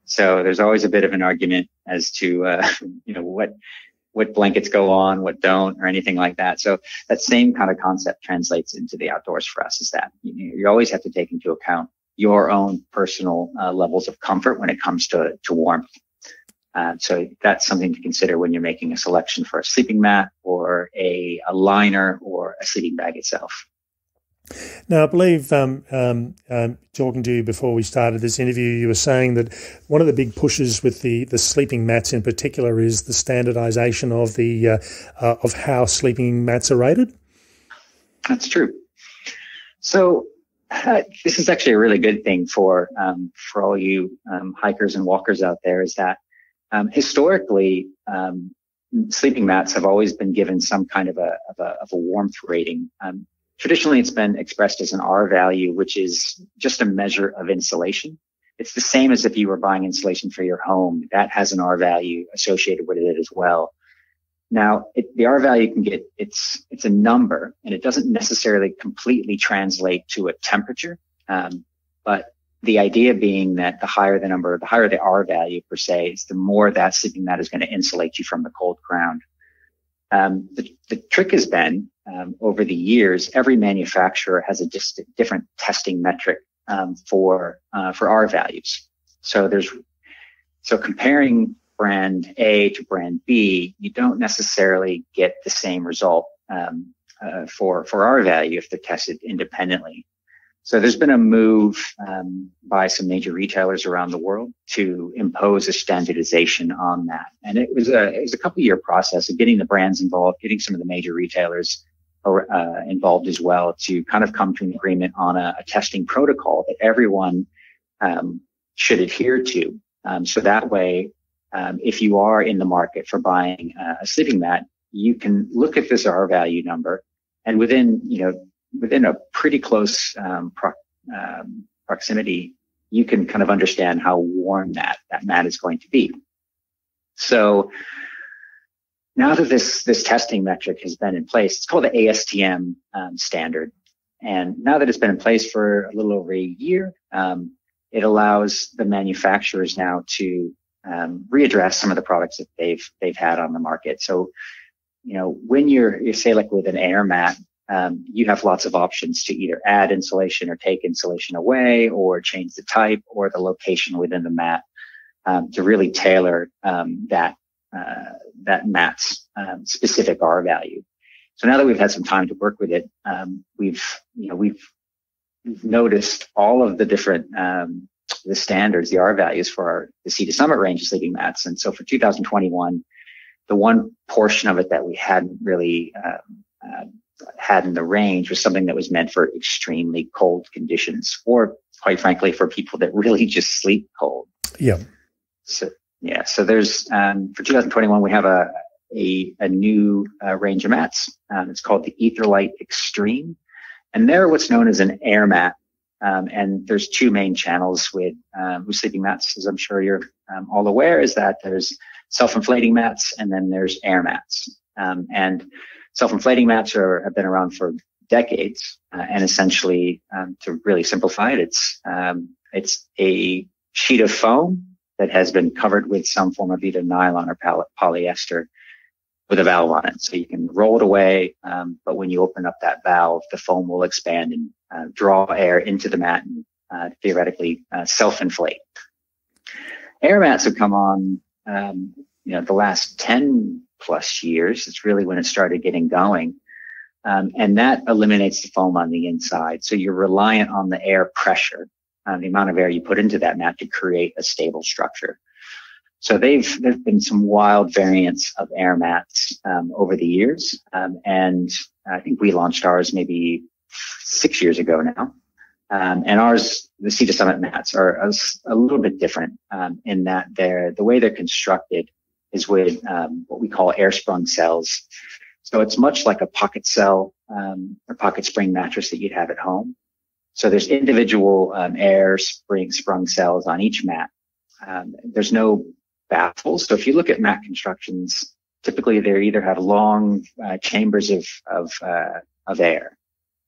So there's always a bit of an argument as to uh, you know what what blankets go on, what don't, or anything like that. So that same kind of concept translates into the outdoors for us. Is that you, you always have to take into account your own personal uh, levels of comfort when it comes to to warmth. Uh, so that's something to consider when you're making a selection for a sleeping mat or a, a liner or a sleeping bag itself. Now, I believe um, um, um, talking to you before we started this interview, you were saying that one of the big pushes with the, the sleeping mats in particular is the standardization of the uh, uh, of how sleeping mats are rated. That's true. So uh, this is actually a really good thing for um, for all you um, hikers and walkers out there. Is that um, historically sleeping mats have always been given some kind of a of a, of a warmth rating. Um, Traditionally, it's been expressed as an R value, which is just a measure of insulation. It's the same as if you were buying insulation for your home. That has an R value associated with it as well. Now, it, the R value can get, it's, it's a number and it doesn't necessarily completely translate to a temperature. Um, but the idea being that the higher the number, the higher the R value per se, is the more that sleeping mat is going to insulate you from the cold ground. Um, the, the trick has been um, over the years, every manufacturer has a different testing metric um, for uh, for R values. So there's so comparing brand A to brand B, you don't necessarily get the same result um, uh, for for R value if they're tested independently. So there's been a move um, by some major retailers around the world to impose a standardization on that, and it was a it was a couple year process of getting the brands involved, getting some of the major retailers uh, involved as well to kind of come to an agreement on a, a testing protocol that everyone um, should adhere to. Um, so that way, um, if you are in the market for buying a sleeping mat, you can look at this R value number, and within you know within a pretty close um, pro- um, proximity, you can kind of understand how warm that that mat is going to be. So now that this this testing metric has been in place, it's called the ASTM um, standard, and now that it's been in place for a little over a year, um, it allows the manufacturers now to um, readdress some of the products that they've they've had on the market. So, you know, when you're you say like with an air mat, um, you have lots of options to either add insulation or take insulation away, or change the type or the location within the mat um, to really tailor um, that uh, that mat's um, specific R value. So now that we've had some time to work with it, um, we've you know we've noticed all of the different um, the standards, the R values for our, the Sea to Summit range sleeping mats. And so for 2021, the one portion of it that we hadn't really uh, uh, had in the range was something that was meant for extremely cold conditions, or quite frankly, for people that really just sleep cold. Yeah. So yeah, so there's um, for 2021 we have a a, a new uh, range of mats. Um, it's called the Etherlite Extreme, and they're what's known as an air mat. Um, and there's two main channels with um, with sleeping mats, as I'm sure you're um, all aware, is that there's self-inflating mats and then there's air mats. Um, and self-inflating mats are have been around for decades, uh, and essentially, um, to really simplify it, it's it's a sheet of foam that has been covered with some form of either nylon or polyester with a valve on it. So you can roll it away, um, but when you open up that valve, the foam will expand and uh, draw air into the mat and uh, theoretically uh, self-inflate. Air mats have come on, um, you know, the last 10 plus years. It's really when it started getting going. Um, and that eliminates the foam on the inside. So you're reliant on the air pressure uh, the amount of air you put into that mat to create a stable structure. So they've there's been some wild variants of air mats um, over the years, um, and I think we launched ours maybe six years ago now. Um, and ours, the to Summit mats, are a, a little bit different um, in that they're the way they're constructed is with um, what we call air sprung cells. So it's much like a pocket cell um, or pocket spring mattress that you'd have at home. So there's individual um, air spring sprung cells on each mat. Um, there's no baffles. So if you look at mat constructions, typically they either have long uh, chambers of of, uh, of air.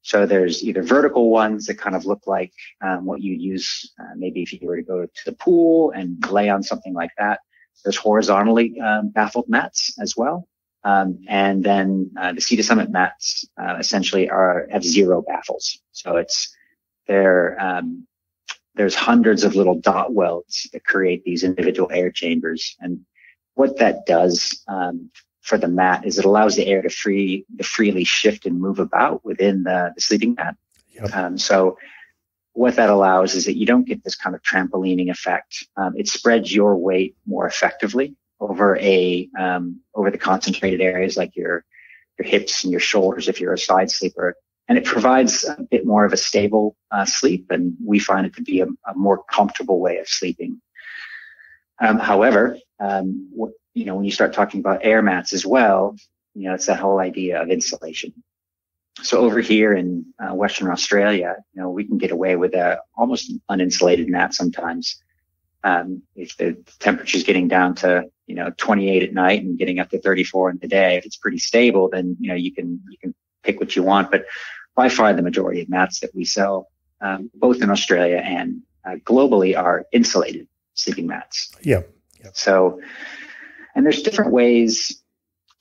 So there's either vertical ones that kind of look like um, what you'd use uh, maybe if you were to go to the pool and lay on something like that. There's horizontally um, baffled mats as well. Um, and then uh, the Sea to Summit mats uh, essentially are have zero baffles. So it's there, um, there's hundreds of little dot welds that create these individual air chambers. And what that does um, for the mat is it allows the air to free to freely shift and move about within the, the sleeping mat. Yep. Um, so what that allows is that you don't get this kind of trampolining effect. Um, it spreads your weight more effectively over a um, over the concentrated areas like your your hips and your shoulders if you're a side sleeper and it provides a bit more of a stable uh, sleep, and we find it to be a, a more comfortable way of sleeping. Um, however, um, you know, when you start talking about air mats as well, you know, it's that whole idea of insulation. So over here in uh, Western Australia, you know, we can get away with a almost uninsulated mat sometimes. Um, if the temperature is getting down to, you know, 28 at night and getting up to 34 in the day, if it's pretty stable, then, you know, you can, you can pick what you want. But by far the majority of mats that we sell, um, both in Australia and uh, globally, are insulated sleeping mats. Yeah. yeah. So, and there's different ways.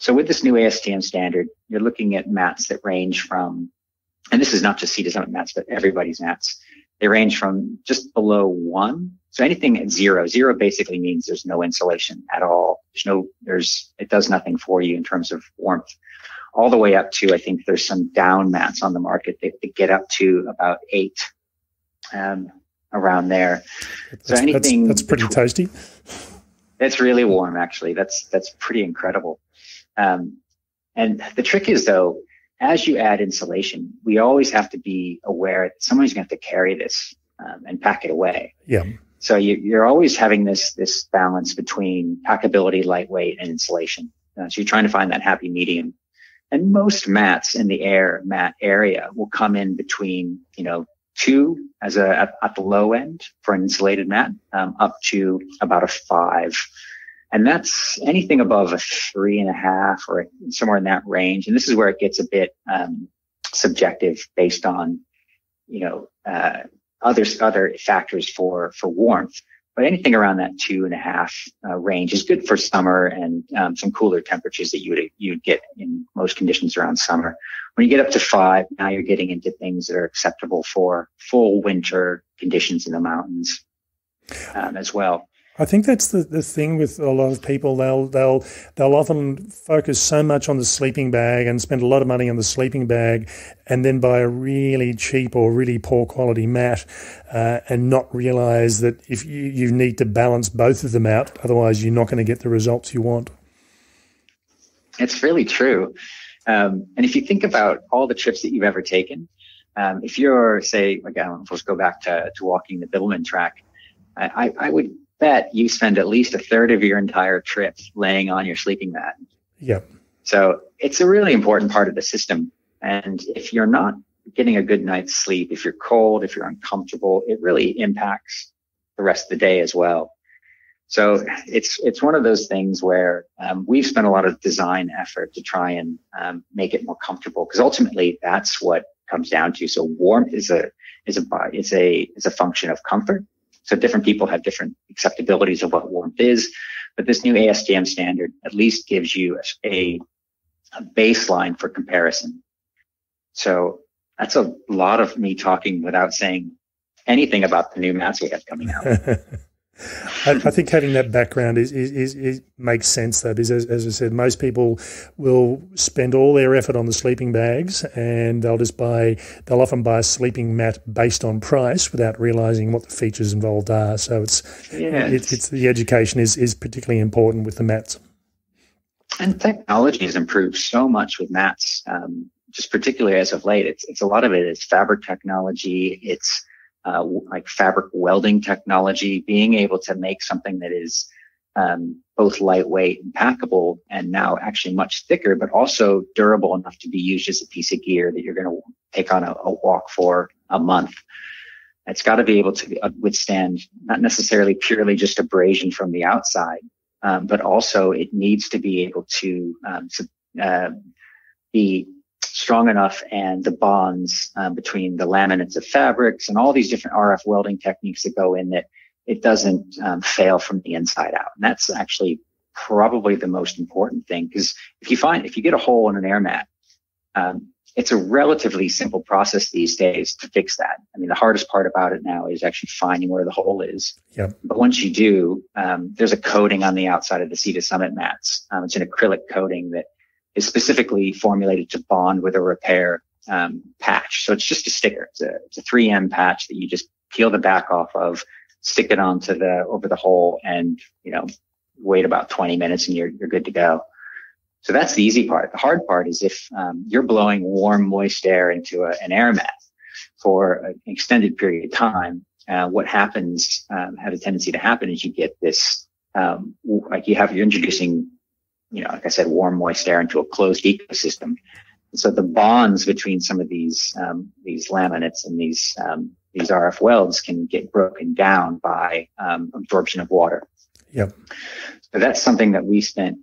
So with this new ASTM standard, you're looking at mats that range from, and this is not just Sea to Summit mats, but everybody's mats. They range from just below one. So anything at zero, zero basically means there's no insulation at all. There's no, there's, it does nothing for you in terms of warmth all the way up to, I think there's some down mats on the market that, that get up to about eight, um, around there. That's, so anything that's, that's pretty toasty. It's really warm, actually. That's, that's pretty incredible. Um, and the trick is though, as you add insulation, we always have to be aware that somebody's going to have to carry this um, and pack it away. Yeah. So you, are always having this this balance between packability, lightweight, and insulation. Uh, so you're trying to find that happy medium. And most mats in the air mat area will come in between, you know, two as a at, at the low end for an insulated mat, um, up to about a five And that's anything above a three and a half or somewhere in that range. And this is where it gets a bit um, subjective based on, you know, uh, other other factors for for warmth. But anything around that two and a half uh, range is good for summer and um, some cooler temperatures that you would you'd get in most conditions around summer. When you get up to five, now you're getting into things that are acceptable for full winter conditions in the mountains um, as well. I think that's the, the thing with a lot of people. They'll they'll they'll often focus so much on the sleeping bag and spend a lot of money on the sleeping bag, and then buy a really cheap or really poor quality mat, uh, and not realize that if you, you need to balance both of them out, otherwise you're not going to get the results you want. It's really true, um, and if you think about all the trips that you've ever taken, um, if you're say again, let's go back to to walking the Bibbulmun track. I, I would bet you spend at least a third of your entire trip laying on your sleeping mat. Yep. So it's a really important part of the system. And if you're not getting a good night's sleep, if you're cold, if you're uncomfortable, it really impacts the rest of the day as well. So it's it's one of those things where um, we've spent a lot of design effort to try and um, make it more comfortable because ultimately that's what comes down to. So warmth is a is a is a is a function of comfort, so different people have different acceptabilities of what warmth is, but this new ASTM standard at least gives you a, a baseline for comparison. So that's a lot of me talking without saying anything about the new mats we have coming out. I, I, think having that background is, is, is, is makes sense though, because as, as, I said, most people will spend all their effort on the sleeping bags, and they'll just buy. They'll often buy a sleeping mat based on price without realizing what the features involved are. So it's yeah, it, it's the education is is particularly important with the mats. And technology has improved so much with mats. Um, just particularly as of late, it's, it's a lot of it is fabric technology. It's uh, like fabric welding technology, being able to make something that is um, both lightweight and packable and now actually much thicker, but also durable enough to be used as a piece of gear that you're going to take on a, a walk for a month. It's got to be able to uh, withstand not necessarily purely just abrasion from the outside, um, but also it needs to be able to um, uh, be strong enough and the bonds um, between the laminates of fabrics and all these different RF welding techniques that go in that it doesn't um, fail from the inside out. And that's actually probably the most important thing because if you find, if you get a hole in an air mat, um, it's a relatively simple process these days to fix that. I mean, the hardest part about it now is actually finding where the hole is. Yep. But once you do, um, there's a coating on the outside of the to Summit mats. Um, it's an acrylic coating that is specifically formulated to bond with a repair um, patch. So it's just a sticker. It's a, it's a 3M patch that you just peel the back off of, stick it onto the over the hole, and you know wait about 20 minutes and you're you're good to go. So that's the easy part. The hard part is if um, you're blowing warm, moist air into a, an air mat for an extended period of time. Uh, what happens, um, had a tendency to happen is you get this, um, like you have, you're introducing you know, like I said, warm, moist air into a closed ecosystem. So the bonds between some of these um, these laminates and these um, these RF welds can get broken down by um, absorption of water. Yep. So that's something that we spent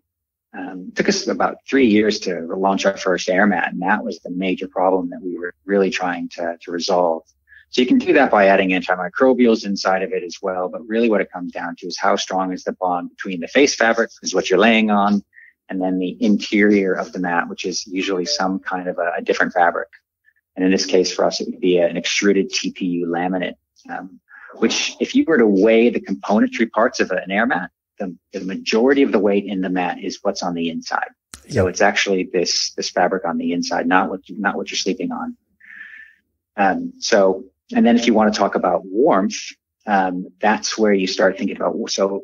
um, took us about three years to launch our first air mat, and that was the major problem that we were really trying to to resolve. So you can do that by adding antimicrobials inside of it as well. But really what it comes down to is how strong is the bond between the face fabric, is what you're laying on, and then the interior of the mat, which is usually some kind of a, a different fabric. And in this case, for us, it would be an extruded TPU laminate, um, which if you were to weigh the componentry parts of an air mat, the, the majority of the weight in the mat is what's on the inside. So it's actually this, this fabric on the inside, not what, not what you're sleeping on. Um, so, and then if you want to talk about warmth, um, that's where you start thinking about, so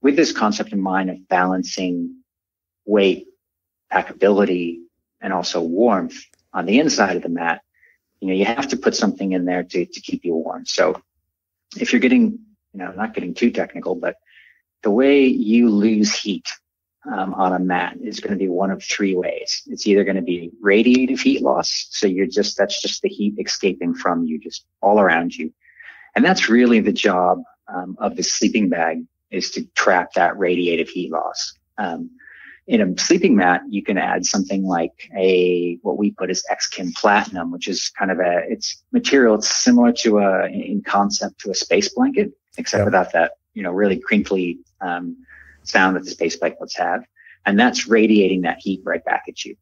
with this concept in mind of balancing weight, packability, and also warmth on the inside of the mat, you know, you have to put something in there to, to keep you warm. So if you're getting, you know, not getting too technical, but the way you lose heat um, on a mat is going to be one of three ways. It's either going to be radiative heat loss. So you're just, that's just the heat escaping from you, just all around you. And that's really the job um, of the sleeping bag is to trap that radiative heat loss. Um, in a sleeping mat, you can add something like a what we put as Exkin Platinum, which is kind of a it's material. It's similar to a in concept to a space blanket, except yep. without that you know really crinkly um, sound that the space blankets have, and that's radiating that heat right back at you.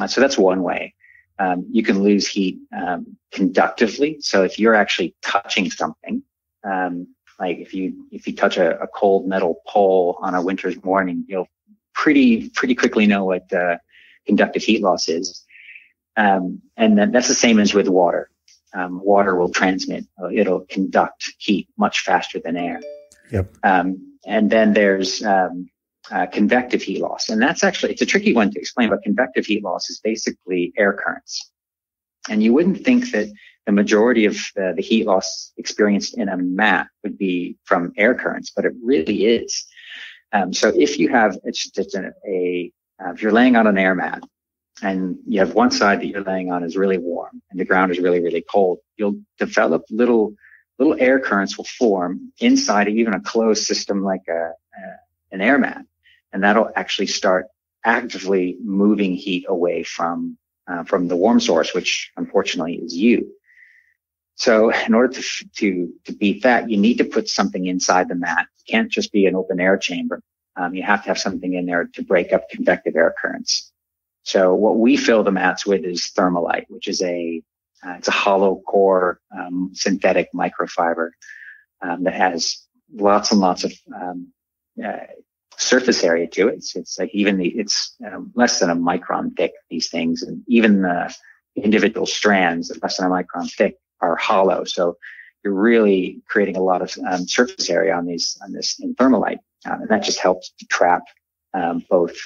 Uh, so that's one way. Um, you can lose heat um, conductively. So if you're actually touching something, um, like if you if you touch a, a, cold metal pole on a winter's morning, you'll pretty pretty quickly know what uh, conductive heat loss is. Um, and then that's the same as with water. Um, water will transmit; it'll conduct heat much faster than air. Yep. Um, and then there's um, uh, convective heat loss, and that's actually it's a tricky one to explain. But convective heat loss is basically air currents, and you wouldn't think that the majority of uh, the heat loss experienced in a mat would be from air currents, but it really is. Um, so if you have, it's just a, a uh, if you're laying on an air mat and you have one side that you're laying on is really warm and the ground is really, really cold, you'll develop little, little air currents will form inside of even a closed system like a, a an air mat. And that'll actually start actively moving heat away from, uh, from the warm source, which unfortunately is you. So in order to, to, to beat that, you need to put something inside the mat. Can't just be an open air chamber. Um, you have to have something in there to break up convective air currents. So what we fill the mats with is Thermolite, which is a, uh, it's a hollow core, um, synthetic microfiber, um, that has lots and lots of, um, uh, surface area to it. So it's like even the, it's um, less than a micron thick, these things, and even the individual strands, that less than a micron thick, are hollow. So you're really creating a lot of um, surface area on these on this in Thermolite, um, and that just helps to trap um, both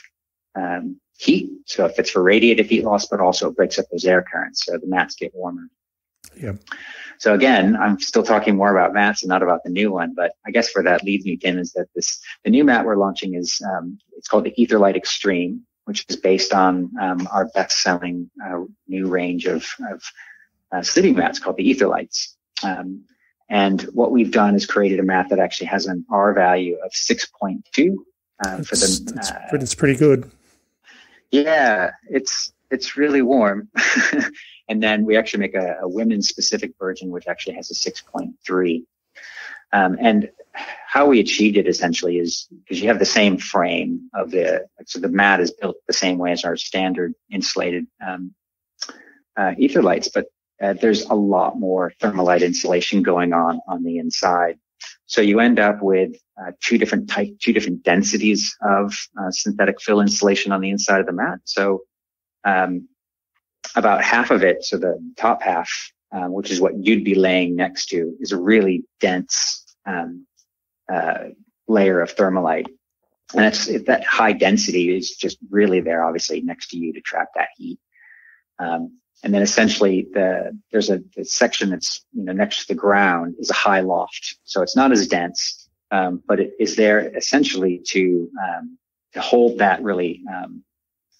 um, heat. So if it's for radiative heat loss, but also it breaks up those air currents, so the mats get warmer. Yeah. So again, I'm still talking more about mats and not about the new one, but I guess where that leads me, Tim, is that this the new mat we're launching is um, it's called the Etherlite Extreme, which is based on um, our best-selling uh, new range of, of uh, sleeping mats called the Etherlites. Um, and what we've done is created a mat that actually has an R value of 6.2 uh, for the. It's, uh, it's pretty good. Yeah, it's it's really warm. and then we actually make a, a women's specific version, which actually has a 6.3. Um, and how we achieved it essentially is because you have the same frame of the, so the mat is built the same way as our standard insulated um, uh, ether lights, but uh, there's a lot more Thermolite insulation going on on the inside. So you end up with uh, two different type, two different densities of uh, synthetic fill insulation on the inside of the mat. So um, about half of it, so the top half, um, which is what you'd be laying next to, is a really dense um, uh, layer of Thermolite. And that's that high density is just really there, obviously, next to you to trap that heat. Um, and then essentially the, there's a, a, section that's, you know, next to the ground is a high loft. So it's not as dense, um, but it is there essentially to, um, to hold that really, um,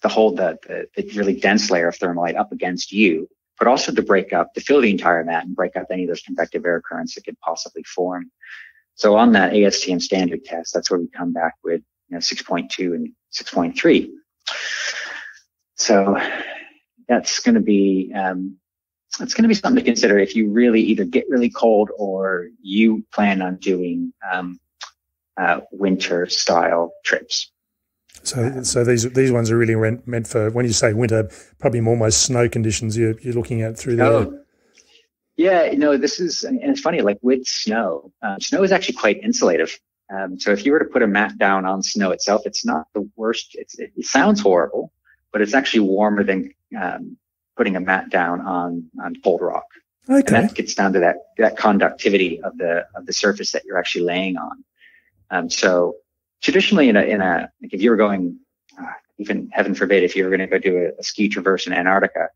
to hold the, the, the, really dense layer of Thermolite up against you, but also to break up, to fill the entire mat and break up any of those convective air currents that could possibly form. So on that ASTM standard test, that's where we come back with, you know, 6.2 and 6.3. So that's going to be um, it's going to be something to consider if you really either get really cold or you plan on doing um, uh, winter style trips. So, so these these ones are really meant for when you say winter, probably more my snow conditions you're, you're looking at through there. Oh, yeah, no, this is and it's funny. Like with snow, um, snow is actually quite insulative. Um, so if you were to put a mat down on snow itself, it's not the worst. It's, it, it sounds horrible, but it's actually warmer than um, putting a mat down on on cold rock. Okay. And that gets down to that that conductivity of the of the surface that you're actually laying on. Um, so traditionally, in a in a like if you were going, uh, even heaven forbid, if you were going to go do a, a, ski traverse in Antarctica,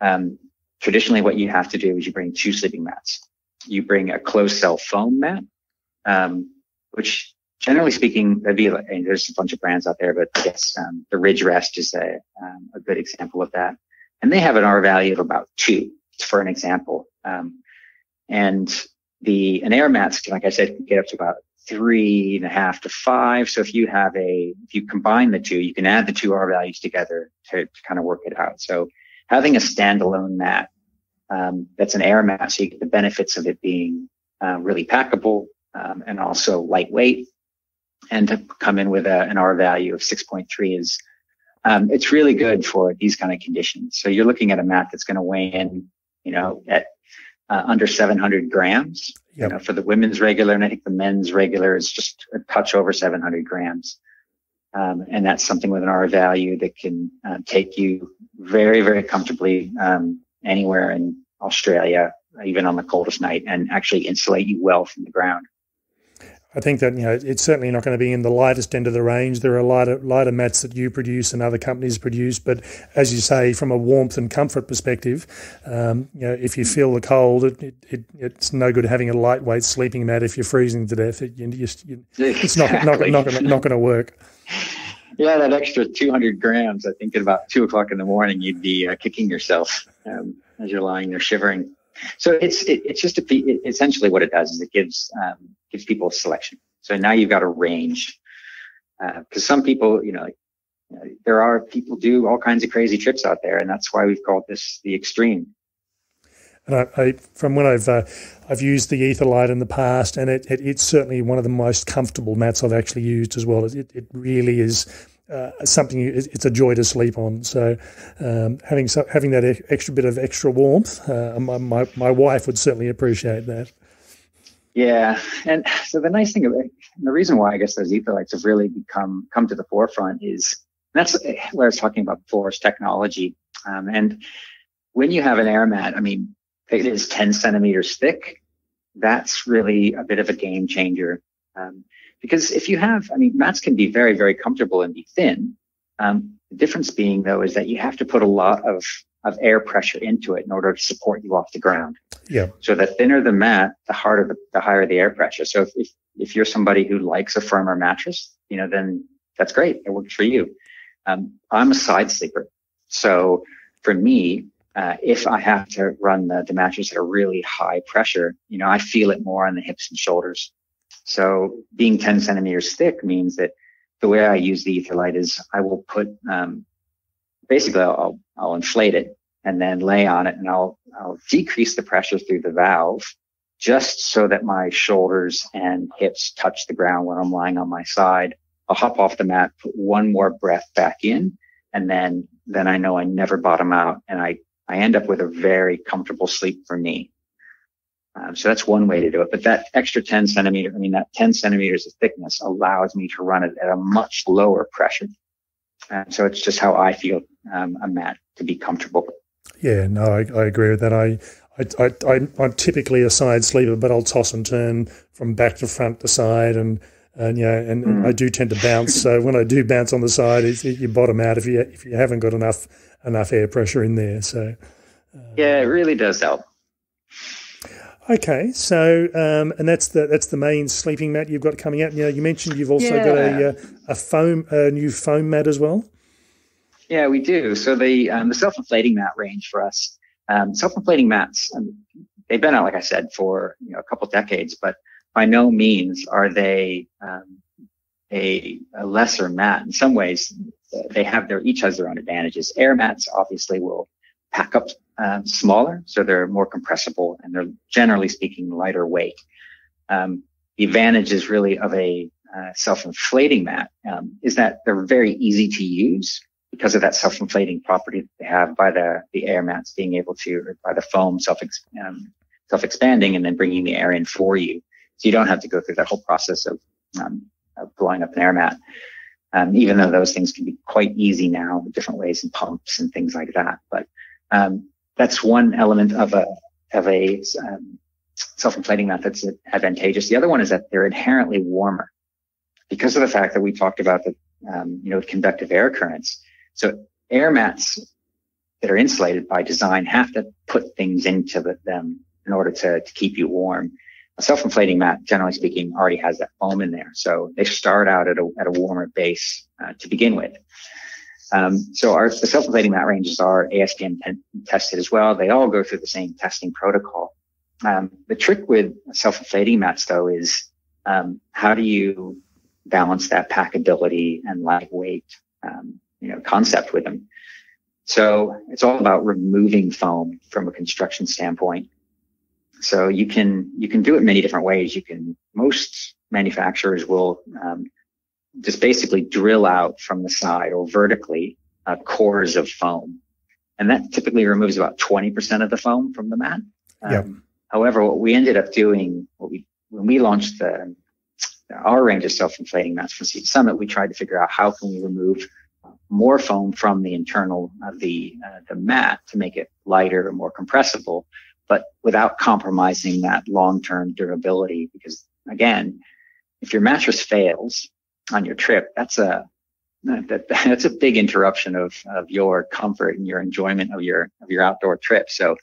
um, traditionally what you have to do is you bring two sleeping mats. You bring a closed cell foam mat, um, which generally speaking, be there's a bunch of brands out there, but I guess um, the Ridge Rest is a, um, a good example of that. And they have an R value of about two for an example. Um, and the, an air mats, like I said, can get up to about three and a half to five. So if you have a, if you combine the two, you can add the two R values together to, to kind of work it out. So having a standalone mat, um, that's an air mat, so you get the benefits of it being uh, really packable um, and also lightweight, and to come in with a, an R value of 6.3 is um, it's really good for these kind of conditions. So you're looking at a mat that's going to weigh in, you know, at uh, under 700 grams. Yep. You know, for the women's regular, and I think the men's regular is just a touch over 700 grams. Um, and that's something with an R value that can uh, take you very, very comfortably um, anywhere in Australia, even on the coldest night, and actually insulate you well from the ground. I think that you know it's certainly not going to be in the lightest end of the range. There are lighter lighter mats that you produce and other companies produce, but as you say, from a warmth and comfort perspective, um, you know if you feel the cold, it, it, it, it's no good having a lightweight sleeping mat if you're freezing to death. you, you, it's not not, not, not, not going to work. Yeah, that extra 200 grams. I think at about two o'clock in the morning, you'd be uh, kicking yourself um, as you're lying there shivering. So it's it, it's just a, it, essentially what it does is it gives um, gives people a selection. So now you've got a range because uh, some people, you know, there are people do all kinds of crazy trips out there, and that's why we've called this the extreme. And I, I, from when I've uh, I've used the Etherlite in the past, and it, it, it's certainly one of the most comfortable mats I've actually used as well. It, it really is uh, something. It's a joy to sleep on. So um, having having that extra bit of extra warmth, uh, my, my my wife would certainly appreciate that. Yeah, and so the nice thing it, the reason why I guess those Etherlites have really become come to the forefront is that's what I was talking about before is technology. Um, and when you have an air mat, I mean, it is 10 centimeters thick, that's really a bit of a game changer. Um, because if you have, I mean, mats can be very, very comfortable and be thin. Um, the difference being though is that you have to put a lot of, of air pressure into it in order to support you off the ground. Yeah. So the thinner the mat, the harder the, the higher the air pressure. So if, if, if you're somebody who likes a firmer mattress, you know, then that's great. It works for you. Um, I'm a side sleeper. So for me, uh, if I have to run the, the mattress at a really high pressure, you know, I feel it more on the hips and shoulders. So being 10 centimeters thick means that the way I use the Etherlite is I will put, um, basically I'll, I'll inflate it and then lay on it and I'll, I'll decrease the pressure through the valve just so that my shoulders and hips touch the ground when I'm lying on my side. I'll hop off the mat, put one more breath back in, and then, then I know I never bottom out and I I end up with a very comfortable sleep for me. Um, so that's one way to do it. But that extra 10 centimeter, I mean, that 10 centimeters of thickness allows me to run it at a much lower pressure. And so it's just how I feel um, a mat to be comfortable. Yeah, no, I, I agree with that. I, I, I, am typically a side sleeper, but I'll toss and turn from back to front to side, and and yeah, and mm. I do tend to bounce. so when I do bounce on the side, it's, it, you bottom out if you if you haven't got enough enough air pressure in there. So uh, yeah, it really does help. Okay, so um, and that's the that's the main sleeping mat you've got coming out. You know, you mentioned you've also yeah. got a, uh, a foam a new foam mat as well. Yeah, we do. So the um, the self inflating mat range for us, um, self inflating mats, um, they've been out like I said for you know a couple decades, but by no means are they um, a, a lesser mat. In some ways, they have their each has their own advantages. Air mats obviously will pack up um, smaller, so they're more compressible and they're generally speaking lighter weight. Um, the advantages really of a uh, self-inflating mat um, is that they're very easy to use because of that self-inflating property that they have by the the air mats being able to by the foam self um, self-expanding and then bringing the air in for you. So you don't have to go through that whole process of, um, of blowing up an air mat um, even though those things can be quite easy now with different ways and pumps and things like that. But um, that's one element of a of a um, self-inflating mat that's advantageous. The other one is that they're inherently warmer because of the fact that we talked about the um, you know conductive air currents. So air mats that are insulated by design have to put things into the, them in order to, to keep you warm a self-inflating mat, generally speaking, already has that foam in there. So they start out at a, at a warmer base uh, to begin with. Um, so our the self-inflating mat ranges are ASTM tested as well. They all go through the same testing protocol. Um, the trick with self-inflating mats though is um, how do you balance that packability and lightweight, um, you know, concept with them? So it's all about removing foam from a construction standpoint. So you can you can do it many different ways. You can most manufacturers will um, just basically drill out from the side or vertically uh, cores of foam, and that typically removes about 20% of the foam from the mat. Um, yep. However, what we ended up doing, what we when we launched the our range of self-inflating mats from Sea to Summit, we tried to figure out how can we remove more foam from the internal of the uh, the mat to make it lighter and more compressible, but without compromising that long-term durability. Because again, if your mattress fails on your trip, that's a that, that's a big interruption of, of your comfort and your enjoyment of your of your outdoor trip. So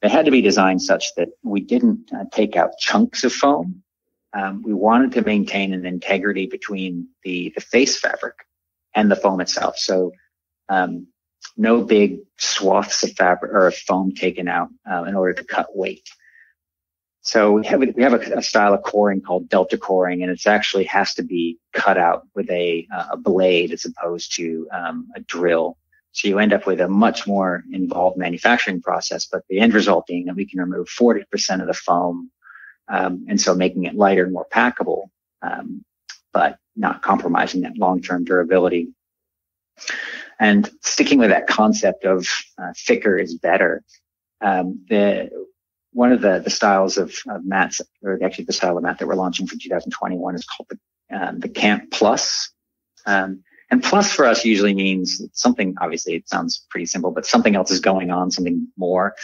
they had to be designed such that we didn't uh, take out chunks of foam. Um, we wanted to maintain an integrity between the the face fabric and the foam itself. So um, no big swaths of fabric or of foam taken out uh, in order to cut weight. So we have, we have a, a, style of coring called delta coring, and it actually has to be cut out with a, a blade as opposed to um, a drill. So you end up with a much more involved manufacturing process, but the end result being that we can remove 40% of the foam, um, and so making it lighter and more packable, um, but not compromising that long-term durability. And sticking with that concept of uh, thicker is better. Um, the one of the, the styles of, of mats, or actually the style of mat that we're launching for 2021 is called the, um, the Camp Plus. Um, and plus for us usually means something, obviously it sounds pretty simple, but something else is going on, something more.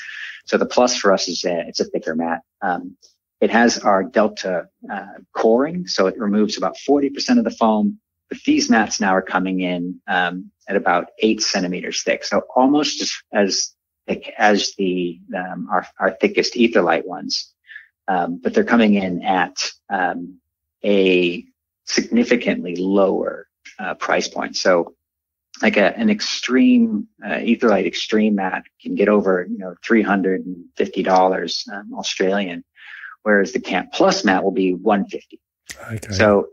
So the plus for us is it's a thicker mat. Um, it has our Delta uh, coring, so it removes about 40% of the foam. But these mats now are coming in um, at about eight centimeters thick, so almost as, as thick as the um, our, our thickest Etherlite ones, um, but they're coming in at um, a significantly lower uh, price point. So, like a, an extreme uh, Etherlite extreme mat can get over you know three hundred and fifty dollars um, Australian, whereas the Camp Plus mat will be one fifty. Okay. So.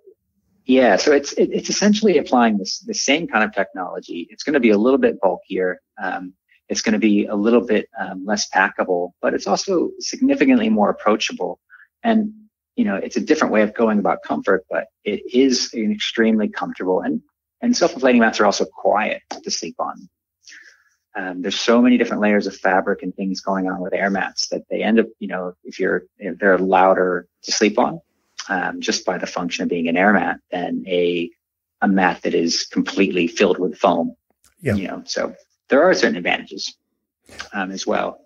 Yeah, so it's it, it's essentially applying this the same kind of technology. It's going to be a little bit bulkier. Um, it's going to be a little bit um, less packable, but it's also significantly more approachable. And you know, it's a different way of going about comfort, but it is an extremely comfortable and and self-inflating mats are also quiet to sleep on. Um, there's so many different layers of fabric and things going on with air mats that they end up, you know, if you're if they're louder to sleep on, um, just by the function of being an air mat than a a mat that is completely filled with foam. Yeah. You know, so there are certain advantages um, as well.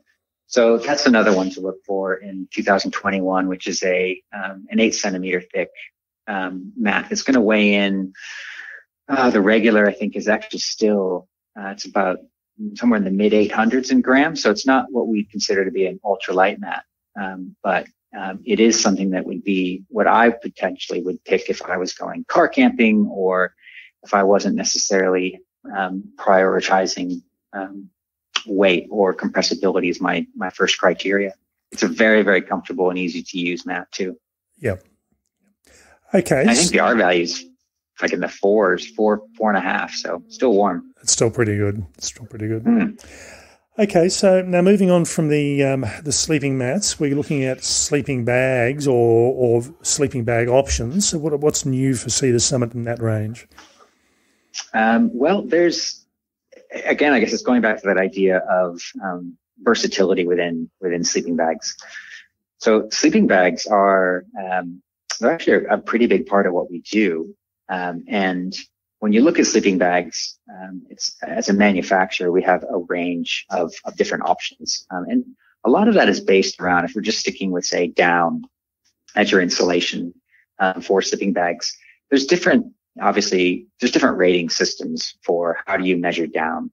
So that's another one to look for in 2021, which is a um, an eight centimeter thick um, mat. It's going to weigh in. Uh, the regular, I think, is actually still uh, it's about somewhere in the mid 800s in grams. So it's not what we consider to be an ultralight mat, um, but um, it is something that would be what I potentially would pick if I was going car camping or if I wasn't necessarily um, prioritizing um, weight or compressibility is my my first criteria. It's a very very comfortable and easy to use mat too. Yep. Okay. I think the R values like in the fours, four four and a half. So still warm. It's still pretty good. It's still pretty good. Mm. Okay, so now moving on from the um, the sleeping mats, we're looking at sleeping bags or or sleeping bag options. So what, what's new for Sea to Summit in that range? Um, well, there's again, I guess it's going back to that idea of um, versatility within within sleeping bags. So sleeping bags are um, they're actually a, pretty big part of what we do. Um, and when you look at sleeping bags, um, it's as a manufacturer, we have a range of, of different options, um, and a lot of that is based around if we're just sticking with say down as your insulation um, for sleeping bags. There's different obviously there's different rating systems for how do you measure down.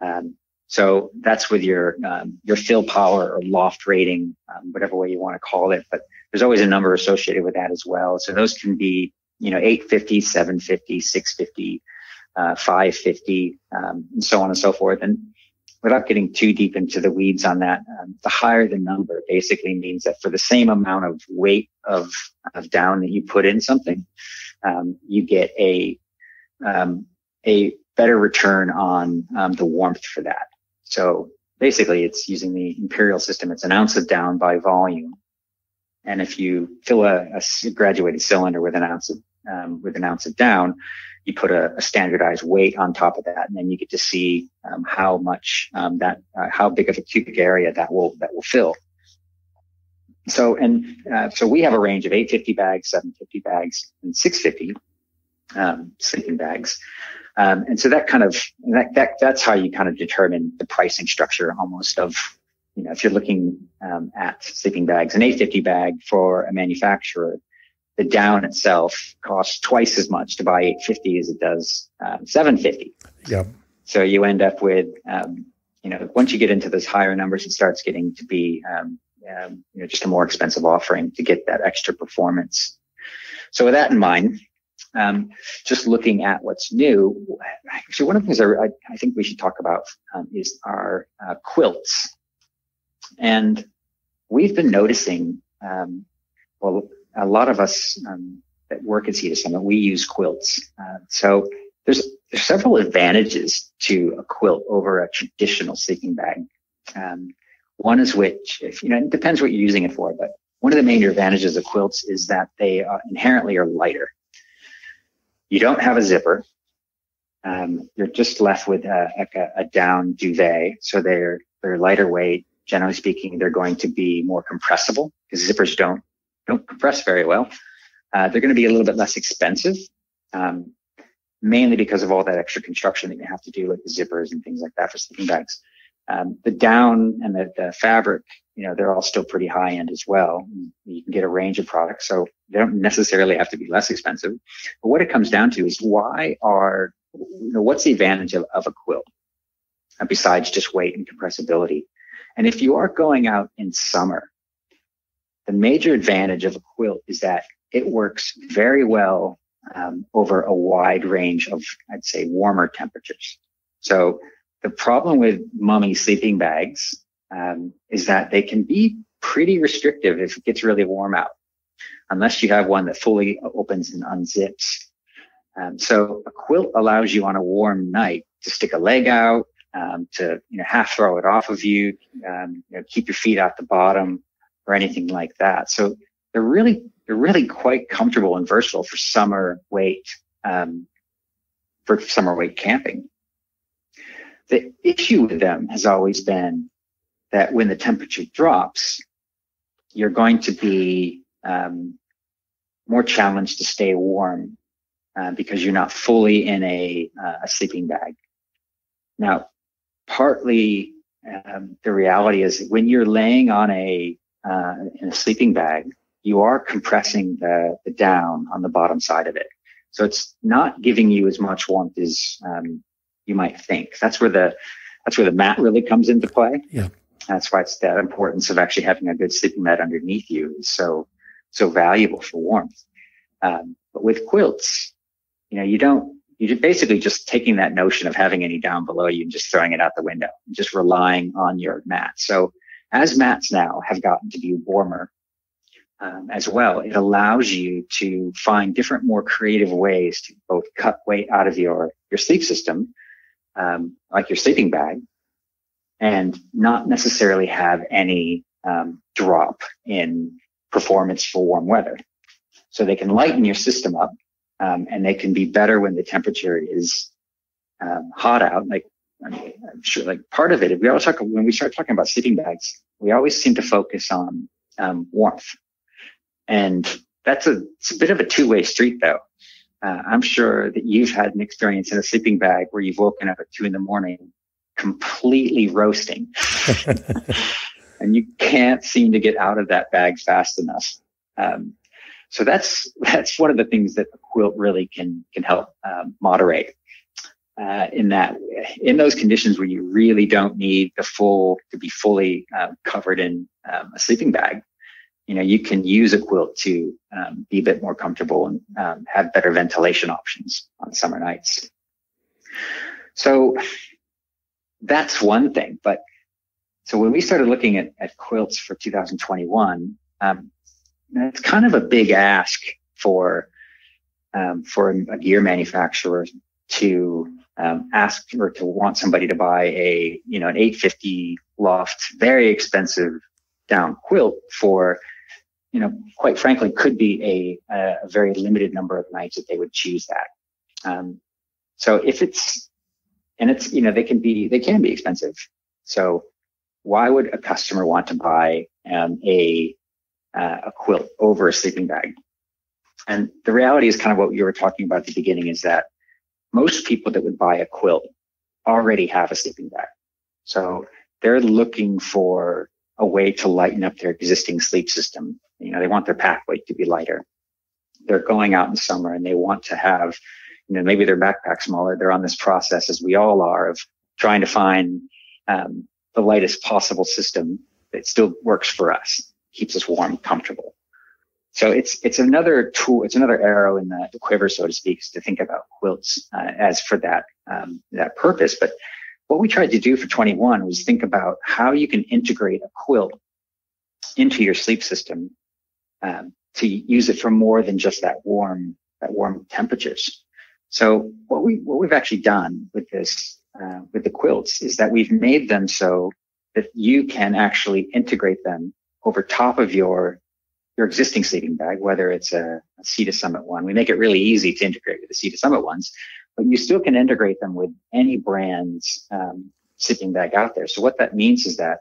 Um, so that's with your um, your fill power or loft rating, um, whatever way you want to call it. But there's always a number associated with that as well. So those can be you know 850, 750, 650, uh, 550, um, and so on and so forth. And without getting too deep into the weeds on that, um, the higher the number basically means that for the same amount of weight of, of down that you put in something, um, you get a um, a better return on um, the warmth for that. So basically, it's using the imperial system. It's an ounce of down by volume, and if you fill a, a graduated cylinder with an ounce of um, with an ounce of down, you put a, a, standardized weight on top of that, and then you get to see um, how much um, that, uh, how big of a cubic area that will that will fill. So and uh, so we have a range of 850 bags, 750 bags, and 650 um, sleeping bags. Um, and so that kind of that, that that's how you kind of determine the pricing structure almost of you know if you're looking um, at sleeping bags, an 850 bag for a manufacturer the down itself costs twice as much to buy 850 as it does um, 750. Yeah. So you end up with, um, you know, once you get into those higher numbers, it starts getting to be, um, um, you know, just a more expensive offering to get that extra performance. So with that in mind, um, just looking at what's new, actually one of the things I, I think we should talk about um, is our uh, quilts. And we've been noticing, well, a lot of us um, that work at Sea to Summit, we use quilts. Uh, so there's there's several advantages to a quilt over a traditional sleeping bag. Um, one is which, if you know, it depends what you're using it for, but one of the major advantages of quilts is that they inherently are lighter. You don't have a zipper. Um, you're just left with a, a, a down duvet, so they're they're lighter weight. Generally speaking, they're going to be more compressible because zippers don't don't compress very well. Uh, they're going to be a little bit less expensive, um, mainly because of all that extra construction that you have to do with the zippers and things like that for sleeping bags. Um, the down and the, the, fabric, you know, they're all still pretty high end as well. You can get a range of products, so they don't necessarily have to be less expensive. But what it comes down to is why are, you know, what's the advantage of, of a quilt uh, besides just weight and compressibility? And if you are going out in summer the major advantage of a quilt is that it works very well um, over a wide range of, I'd say, warmer temperatures. So the problem with mummy sleeping bags um, is that they can be pretty restrictive if it gets really warm out, unless you have one that fully opens and unzips. Um, so a quilt allows you on a warm night to stick a leg out, um, to you know half throw it off of you, um, you know, keep your feet at the bottom, or anything like that. So they're really they're really quite comfortable and versatile for summer weight um, for summer weight camping. The issue with them has always been that when the temperature drops, you're going to be um, more challenged to stay warm uh, because you're not fully in a, uh, a sleeping bag. Now, partly um, the reality is when you're laying on a uh, in a sleeping bag, you are compressing the, the down on the bottom side of it. So it's not giving you as much warmth as um, you might think. That's where the that's where the mat really comes into play. Yeah. That's why it's that importance of actually having a good sleeping mat underneath you is so so valuable for warmth. Um, but with quilts, you know, you don't you're basically just taking that notion of having any down below you and just throwing it out the window and just relying on your mat. So as mats now have gotten to be warmer um, as well, it allows you to find different, more creative ways to both cut weight out of your your sleep system, um, like your sleeping bag, and not necessarily have any um, drop in performance for warm weather. So they can lighten your system up, um, and they can be better when the temperature is um, hot out, like I mean, I'm sure like part of it, if we always talk, when we start talking about sleeping bags, we always seem to focus on um, warmth. And that's a, it's a bit of a two way street though. Uh, I'm sure that you've had an experience in a sleeping bag where you've woken up at two in the morning completely roasting and you can't seem to get out of that bag fast enough. Um, so that's, that's one of the things that a quilt really can, can help um, moderate uh, in that in those conditions where you really don't need the full to be fully uh, covered in um, a sleeping bag you know you can use a quilt to um, be a bit more comfortable and um, have better ventilation options on summer nights so that's one thing. But so when we started looking at, at quilts for 2021, um, it's kind of a big ask for um, for a gear manufacturer to um, ask or to want somebody to buy a you know an 850 loft, very expensive down quilt for you know quite frankly could be a, a very limited number of nights that they would choose that. Um, so if it's and it's you know they can be they can be expensive. So why would a customer want to buy um, a uh, a quilt over a sleeping bag? And the reality is kind of what you were talking about at the beginning is that most people that would buy a quilt already have a sleeping bag. So they're looking for a way to lighten up their existing sleep system. You know, they want their pack weight to be lighter. They're going out in summer and they want to have, you know, maybe their backpack smaller. They're on this process as we all are of trying to find um, the lightest possible system that still works for us, keeps us warm, comfortable. So it's it's another tool, it's another arrow in the, the quiver, so to speak, to think about quilts uh, as for that um, that purpose. But what we tried to do for 21 was think about how you can integrate a quilt into your sleep system um, to use it for more than just that warm that warm temperatures. So what we what we've actually done with this uh, with the quilts is that we've made them so that you can actually integrate them over top of your your existing sleeping bag, whether it's a, a Sea to Summit one. We make it really easy to integrate with the Sea to Summit ones, but you still can integrate them with any brand's um, sleeping bag out there. So what that means is that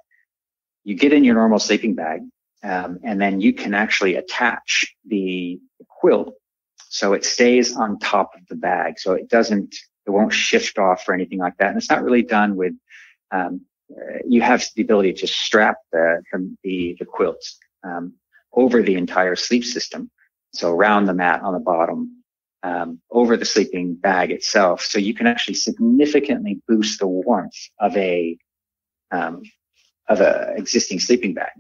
you get in your normal sleeping bag, um, and then you can actually attach the quilt so it stays on top of the bag. So it doesn't, it won't shift off or anything like that. And it's not really done with, um, you have the ability to strap the, the, the quilts, um, over the entire sleep system. So around the mat on the bottom, um, over the sleeping bag itself. So you can actually significantly boost the warmth of a, um, of a existing sleeping bag.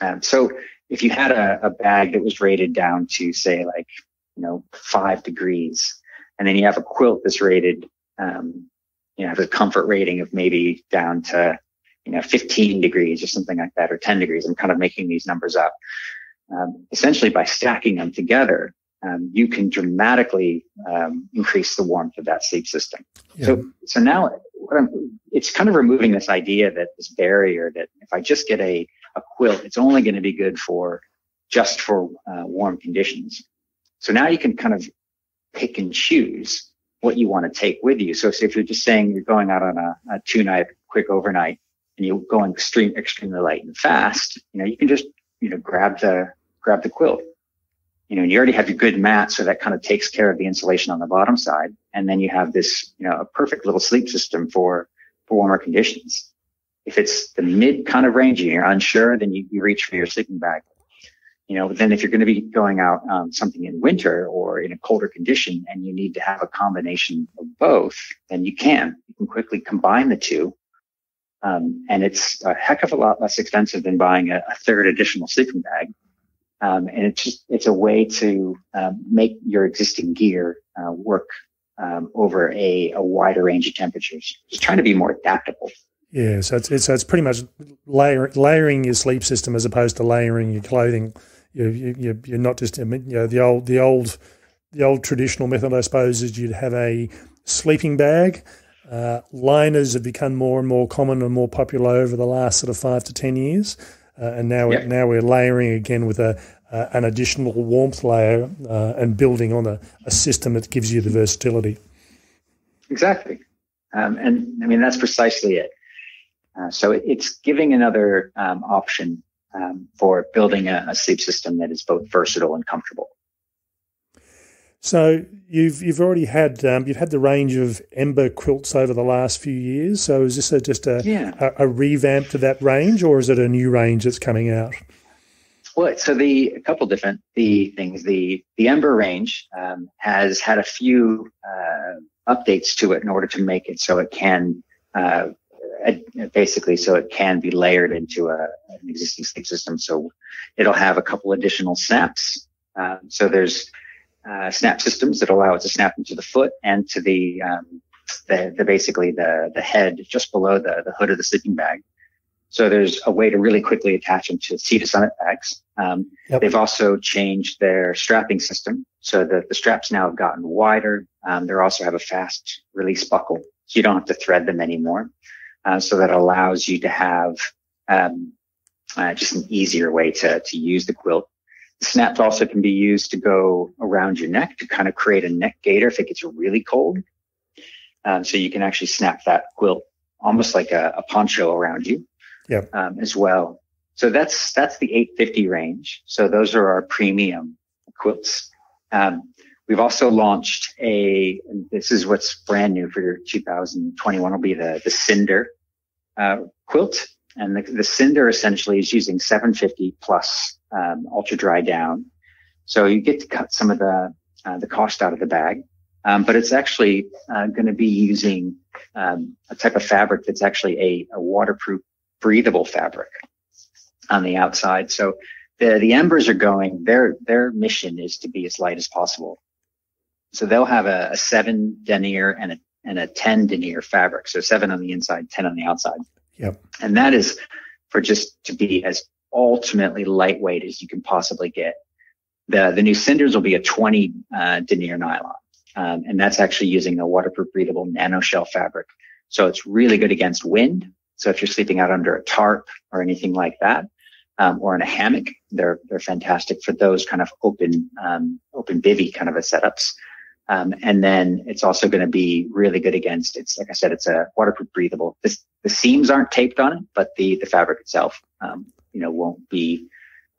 Um, so if you had a, a bag that was rated down to say like, you know, five degrees, and then you have a quilt that's rated, um, you know, have a comfort rating of maybe down to you know, 15 degrees or something like that, or 10 degrees. I'm kind of making these numbers up. Um, essentially, by stacking them together, um, you can dramatically um, increase the warmth of that sleep system. Yeah. So, so now what I'm it's kind of removing this idea that this barrier that if I just get a, a quilt, it's only going to be good for just for uh, warm conditions. So now you can kind of pick and choose what you want to take with you. So, if you're just saying you're going out on a, a two night quick overnight, and you're going extreme, extremely light and fast, you know, you can just, you know, grab the, grab the quilt. You know, and you already have your good mat, so that kind of takes care of the insulation on the bottom side. And then you have this, you know, a perfect little sleep system for, for warmer conditions. If it's the mid kind of range and you're unsure, then you, you reach for your sleeping bag. You know, then if you're going to be going out um, something in winter or in a colder condition and you need to have a combination of both, then you can. You can quickly combine the two um, and it's a heck of a lot less expensive than buying a, a third additional sleeping bag. Um, and it's just, it's a way to um, make your existing gear uh, work um, over a, a, wider range of temperatures. Just trying to be more adaptable. Yeah, so it's, it's so it's pretty much layer, layering your sleep system as opposed to layering your clothing. You, you, you're not just you know the old the old the old traditional method, I suppose, is you'd have a sleeping bag uh, liners have become more and more common and more popular over the last sort of five to ten years, uh, and now yep. we're, now we're layering again with a uh, an additional warmth layer uh, and building on a, a, system that gives you the versatility. Exactly, um, and I mean that's precisely it. Uh, so it, it's giving another um, option um, for building a, a sleep system that is both versatile and comfortable. So you've you've already had um, you've had the range of Ember quilts over the last few years. So is this a, just a, yeah. a, a revamp to that range, or is it a new range that's coming out? Well, so the a couple different the things. The the Ember range um, has had a few uh, updates to it in order to make it so it can uh, basically so it can be layered into a, an existing sleep system. So it'll have a couple additional snaps. Um, so there's uh, snap systems that allow it to snap into the foot and to the um, the, the basically the the head just below the the hood of the sleeping bag. So there's a way to really quickly attach them to Sea to Summit bags. Um, yep. They've also changed their strapping system so that the straps now have gotten wider. Um, they also have a fast release buckle, so you don't have to thread them anymore. Uh, so that allows you to have um, uh, just an easier way to to use the quilt. The snaps also can be used to go around your neck to kind of create a neck gaiter if it gets really cold. Um, so you can actually snap that quilt almost like a, a poncho around you yep. um, as well. So that's that's the 850 range. So those are our premium quilts. Um, we've also launched a. This is what's brand new for 2021. Will be the the Cinder uh, quilt, and the, the Cinder essentially is using 750 plus um, ultra dry down. So you get to cut some of the uh, the cost out of the bag, um, but it's actually uh, going to be using um, a type of fabric that's actually a, a waterproof breathable fabric on the outside. So the, the embers are going, their, their mission is to be as light as possible. So they'll have a, a seven denier and a, and a 10 denier fabric. So seven on the inside, 10 on the outside. Yep. And that is for just to be as ultimately lightweight as you can possibly get. The, the new cinders will be a 20 uh, denier nylon. Um, and that's actually using a waterproof breathable nano shell fabric. So it's really good against wind. So if you're sleeping out under a tarp or anything like that, um, or in a hammock, they're they're fantastic for those kind of open um, open bivy kind of a setups. Um, and then it's also going to be really good against it's like I said, it's a waterproof breathable. This, the seams aren't taped on it, but the the fabric itself, um, you know, won't be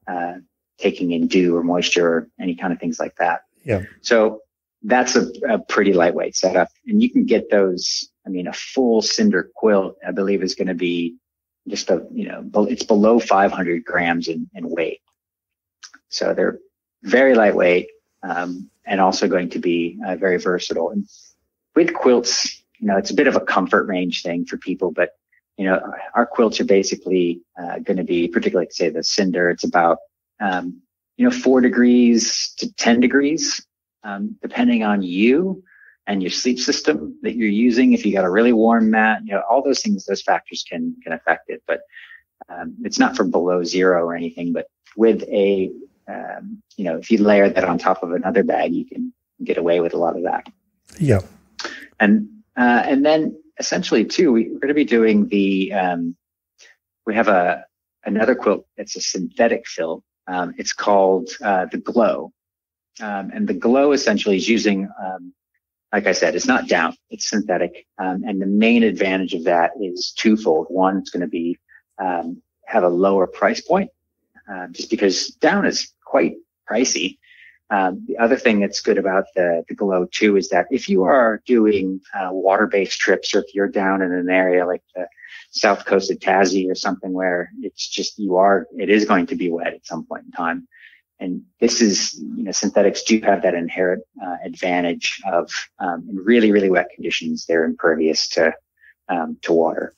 uh, taking in dew or moisture or any kind of things like that. Yeah. So that's a, a pretty lightweight setup, and you can get those I mean, a full cinder quilt, I believe, is going to be just a, you know, it's below 500 grams in, in weight. So they're very lightweight um, and also going to be uh, very versatile. And with quilts, you know, it's a bit of a comfort range thing for people, but you know, our quilts are basically uh, going to be, particularly say the cinder, it's about, um, you know, four degrees to 10 degrees, um, depending on you and your sleep system that you're using. If you got a really warm mat, you know, all those things, those factors can, can affect it, but, um, it's not for below zero or anything, but with a, um, you know, if you layer that on top of another bag, you can get away with a lot of that. Yeah. And, uh, and then essentially too, we, are going to be doing the, um, we have a, another quilt. It's a synthetic fill. Um, it's called, uh, the glow. Um, and the glow essentially is using, um, like I said, it's not down, it's synthetic. Um, and the main advantage of that is twofold. One, it's going to be, um, have a lower price point, uh, just because down is quite pricey. Um, the other thing that's good about the, the glow too is that if you are doing uh, water-based trips or if you're down in an area like the south coast of Tassie or something where it's just you are it is going to be wet at some point in time, and this is, you know, synthetics do have that inherent uh, advantage of um, in really, really wet conditions, they're impervious to um, to water.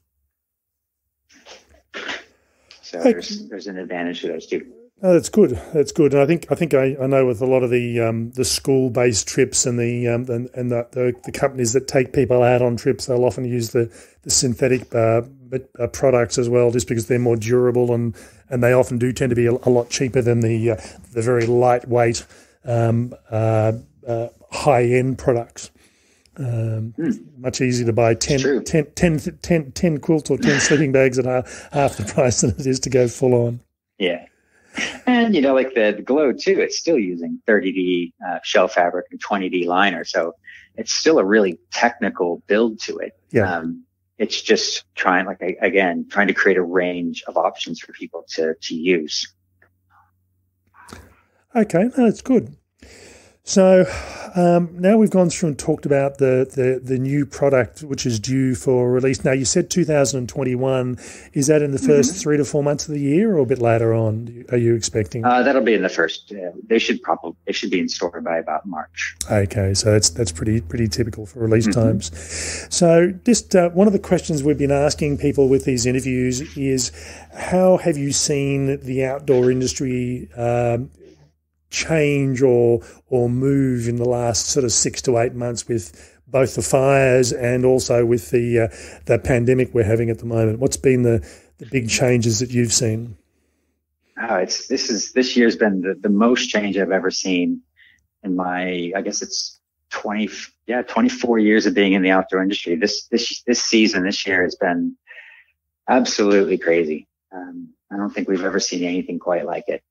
So there's there's an advantage to those too. Oh, that's good. That's good. And I think I think I, I know with a lot of the um, the school based trips and the um, and, and the, the, the companies that take people out on trips, they'll often use the the synthetic uh, uh, products as well, just because they're more durable and and they often do tend to be a, a lot cheaper than the uh, the very lightweight um, uh, uh, high end products. Um, mm. Much easier to buy 10, 10, 10, 10, 10 quilts or 10 sleeping bags at half the price than it is to go full on. Yeah. And, you know, like the, the Glow too, it's still using 30D uh, shell fabric and 20D liner. So it's still a really technical build to it. Yeah. Um, it's just trying, like, again, trying to create a range of options for people to, to use. Okay, no, that's good. So um, now we've gone through and talked about the, the, the new product which is due for release. Now you said 2021. Is that in the 1st mm-hmm. three to four months of the year, or a bit later on? Are you expecting? Uh, that'll be in the first. Uh, they should probably they should be in store by about March. Okay, so that's that's pretty pretty typical for release mm-hmm. times. So just uh, one of the questions we've been asking people with these interviews is, how have you seen the outdoor industry um, change or or move in the last sort of six to eight months with both the fires and also with the uh, the pandemic we're having at the moment? What's been the, the big changes that you've seen? Oh, it's this is this year's been the, the most change I've ever seen in my I guess it's 20 yeah 24 years of being in the outdoor industry. This this this season this year has been absolutely crazy. Um, I don't think we've ever seen anything quite like it.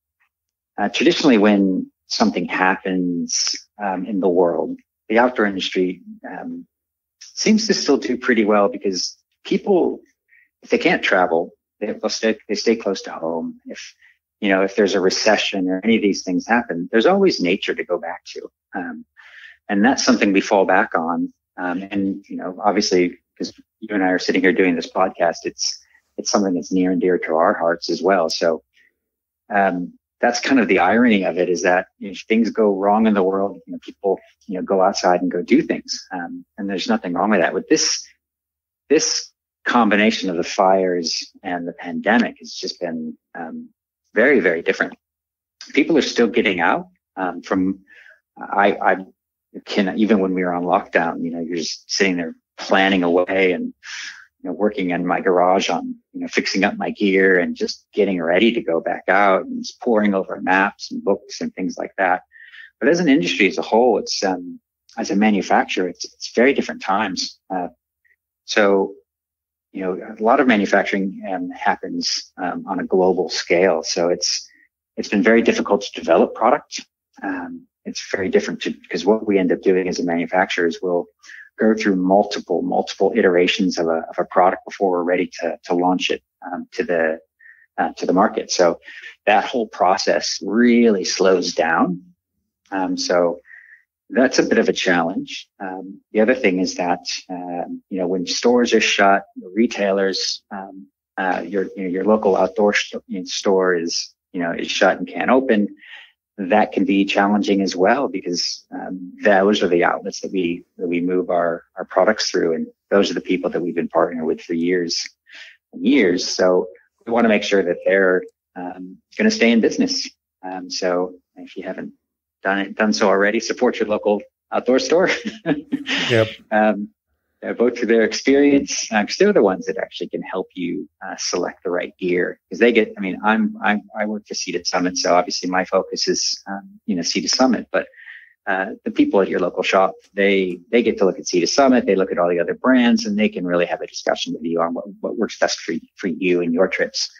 Uh, traditionally, when something happens um, in the world, the outdoor industry um, seems to still do pretty well because people, if they can't travel, they, stay, they stay close to home. If you know, if there's a recession or any of these things happen, there's always nature to go back to, um, and that's something we fall back on. Um, and you know, obviously, because you and I are sitting here doing this podcast, it's it's something that's near and dear to our hearts as well. So um, that's kind of the irony of it is that if things go wrong in the world, you know, people, you know, go outside and go do things. Um, and there's nothing wrong with that. With this, this combination of the fires and the pandemic has just been, um, very, very different. People are still getting out, um, from, I, I can, even when we were on lockdown, you know, you're just sitting there planning away and, you know, working in my garage on, you know, fixing up my gear and just getting ready to go back out and just pouring over maps and books and things like that. But as an industry as a whole, it's, um, as a manufacturer, it's, it's very different times. Uh, so, you know, a lot of manufacturing um, happens um, on a global scale. So it's, it's been very difficult to develop product. Um, it's very different to, because what we end up doing as a manufacturer is we'll, go through multiple, multiple iterations of a, of a product before we're ready to, to launch it um, to the uh, to the market. So that whole process really slows down. Um, so that's a bit of a challenge. Um, the other thing is that um, you know when stores are shut, retailers, um, uh, your you know, your local outdoor st- store is you know is shut and can't open that can be challenging as well because um, those are the outlets that we that we move our our products through, and those are the people that we've been partnering with for years and years. So we want to make sure that they're um, going to stay in business. Um, so if you haven't done it done so already, support your local outdoor store. yep. Um, uh, both through their experience, because uh, they're the ones that actually can help you uh, select the right gear. Because they get, I mean, I'm, I'm I work for Sea to Summit, so obviously my focus is, um, you know, Sea to Summit. But uh, the people at your local shop, they they get to look at Sea to Summit, they look at all the other brands, and they can really have a discussion with you on what what works best for for you and your trips.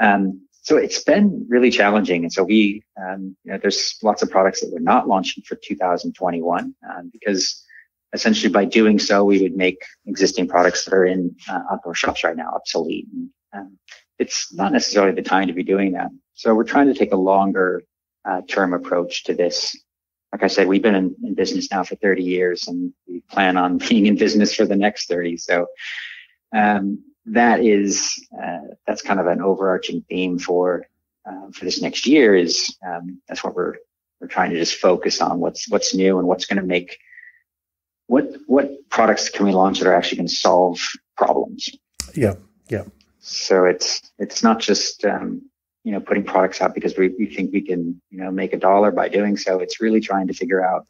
Um, so it's been really challenging, and so we, um, you know, there's lots of products that we're not launching for 2021 um, because essentially by doing so, we would make existing products that are in uh, outdoor shops right now obsolete. And, um, it's not necessarily the time to be doing that. So we're trying to take a longer uh, term approach to this. Like I said, we've been in, in, business now for 30 years and we plan on being in business for the next 30. So, um, that is, uh, that's kind of an overarching theme for, uh, for this next year is, um, that's what we're, we're trying to just focus on what's, what's new and what's going to make what what products can we launch that are actually going to solve problems? Yeah, yeah. So it's it's not just um, you know putting products out because we, we think we can you know make a dollar by doing so. It's really trying to figure out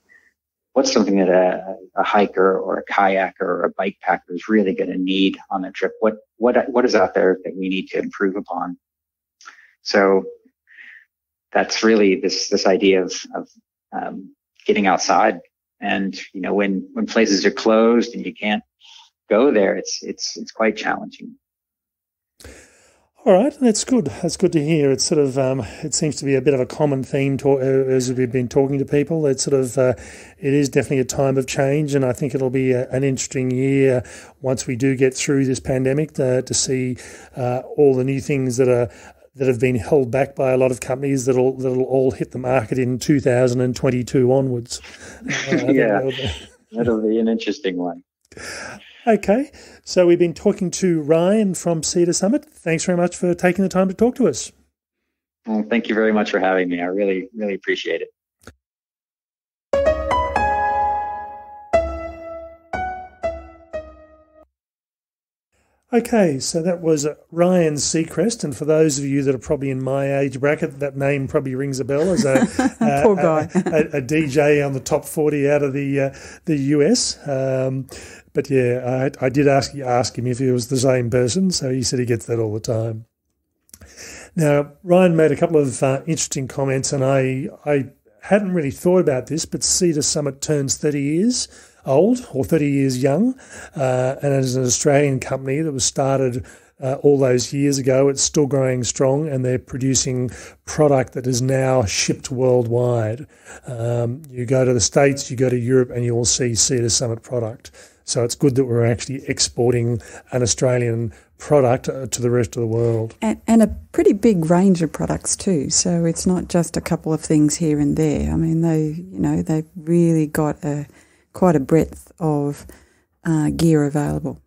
what's something that a, a hiker or a kayaker or a bike packer is really going to need on their trip. What what what is out there that we need to improve upon? So that's really this this idea of of um, getting outside and, you know, when, when places are closed and you can't go there, it's, it's, it's quite challenging. All right, that's good. That's good to hear. It's sort of um, it seems to be a bit of a common theme to, uh, as we've been talking to people. It's sort of uh, it is definitely a time of change, and I think it'll be a, an interesting year once we do get through this pandemic to, to see uh, all the new things that are that have been held back by a lot of companies that'll that'll all hit the market in 2022 onwards. Uh, yeah, that'll be an interesting one. Okay, so we've been talking to Ryan from Sea to Summit. Thanks very much for taking the time to talk to us. Well, thank you very much for having me. I really, really appreciate it. Okay, so that was Ryan Seacrest, and for those of you that are probably in my age bracket, that name probably rings a bell as a, Poor guy. a, a, a, DJ on the top forty out of the uh, the US. Um, but yeah, I, I did ask ask him if he was the same person, so he said he gets that all the time. Now, Ryan made a couple of uh, interesting comments, and I I hadn't really thought about this, but Sea to Summit turns thirty years old or 30 years young. Uh, and as an Australian company that was started uh, all those years ago, it's still growing strong and they're producing product that is now shipped worldwide. Um, you go to the States, you go to Europe, and you will see Sea to Summit product. So it's good that we're actually exporting an Australian product uh, to the rest of the world. And, and, a pretty big range of products too. So it's not just a couple of things here and there. I mean, they, you know, they've really got a quite a breadth of uh, gear available.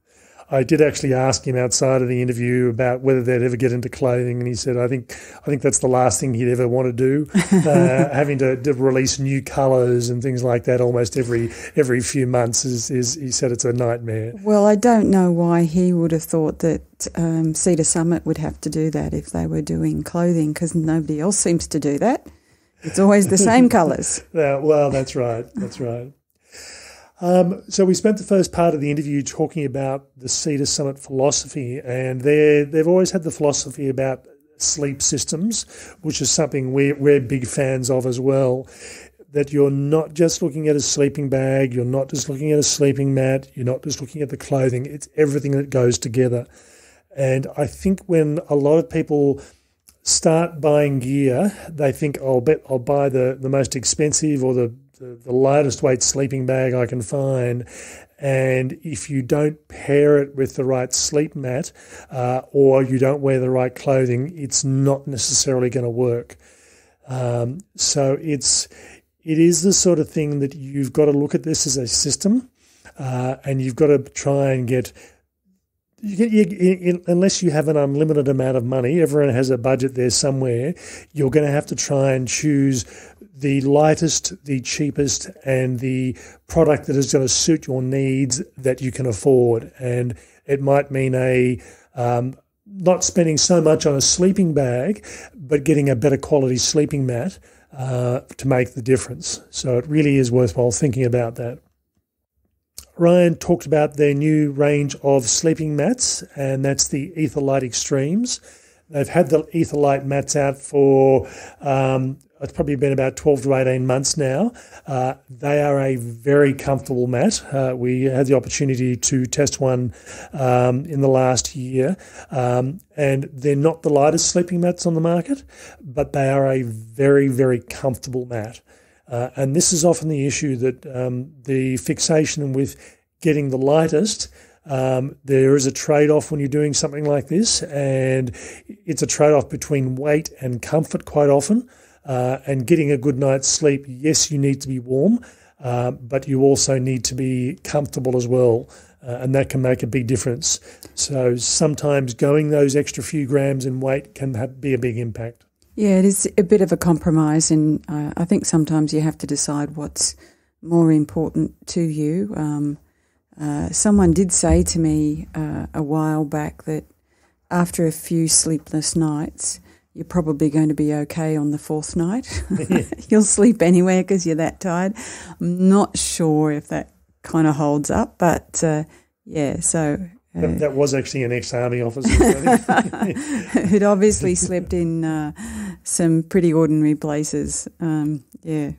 I did actually ask him outside of the interview about whether they'd ever get into clothing, and he said, "I think I think that's the last thing he'd ever want to do, uh, having to, to, release new colours and things like that almost every every few months." Is, is he said it's a nightmare. Well, I don't know why he would have thought that um, Sea to Summit would have to do that if they were doing clothing, because nobody else seems to do that. It's always the same colours. yeah, well, that's right. That's right. Um, so we spent the first part of the interview talking about the Sea to Summit philosophy, and they've always had the philosophy about sleep systems, which is something we're, we're big fans of as well. That you're not just looking at a sleeping bag, you're not just looking at a sleeping mat, you're not just looking at the clothing, it's everything that goes together. And I think when a lot of people start buying gear, they think, oh, I'll bet I'll buy the, the most expensive or the the, the lightest weight sleeping bag I can find. And if you don't pair it with the right sleep mat uh, or you don't wear the right clothing, it's not necessarily going to work. Um, so it's it is the sort of thing that you've got to look at this as a system, uh, and you've got to try and get you, you, you, unless you have an unlimited amount of money, everyone has a budget there somewhere. You're going to have to try and choose the lightest, the cheapest, and the product that is going to suit your needs that you can afford. And it might mean a um, not spending so much on a sleeping bag, but getting a better quality sleeping mat uh, to make the difference. So it really is worthwhile thinking about that. Ryan talked about their new range of sleeping mats, and that's the Etherlight Extremes. They've had the Etherlight mats out for um, it's probably been about 12 to 18 months now. Uh, they are a very comfortable mat. Uh, we had the opportunity to test one um, in the last year, um, and they're not the lightest sleeping mats on the market, but they are a very, very comfortable mat. Uh, and this is often the issue that um, the fixation with getting the lightest. Um, there is a trade off when you're doing something like this, and it's a trade off between weight and comfort quite often. Uh, and getting a good night's sleep, yes, you need to be warm, uh, but you also need to be comfortable as well. Uh, and that can make a big difference. So sometimes going those extra few grams in weight can have, be a big impact. Yeah, it is a bit of a compromise, and uh, I think sometimes you have to decide what's more important to you. Um, uh, someone did say to me uh, a while back that after a few sleepless nights, you're probably going to be okay on the fourth night. You'll sleep anywhere because you're that tired. I'm not sure if that kind of holds up, but uh, yeah, so. Uh, that, that, was actually an ex army officer who'd obviously slept in uh, some pretty ordinary places. Um, yeah.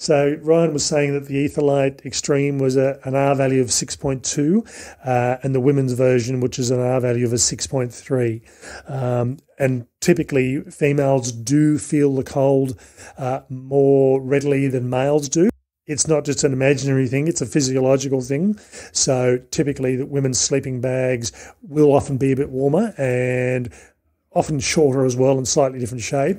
So Ryan was saying that the Etherlight Extreme was a, an R value of 6.2 uh, and the women's version, which is an R value of a 6.3. Um, and typically females do feel the cold uh, more readily than males do. It's not just an imaginary thing, it's a physiological thing. So typically the women's sleeping bags will often be a bit warmer and often shorter as well and slightly different shape.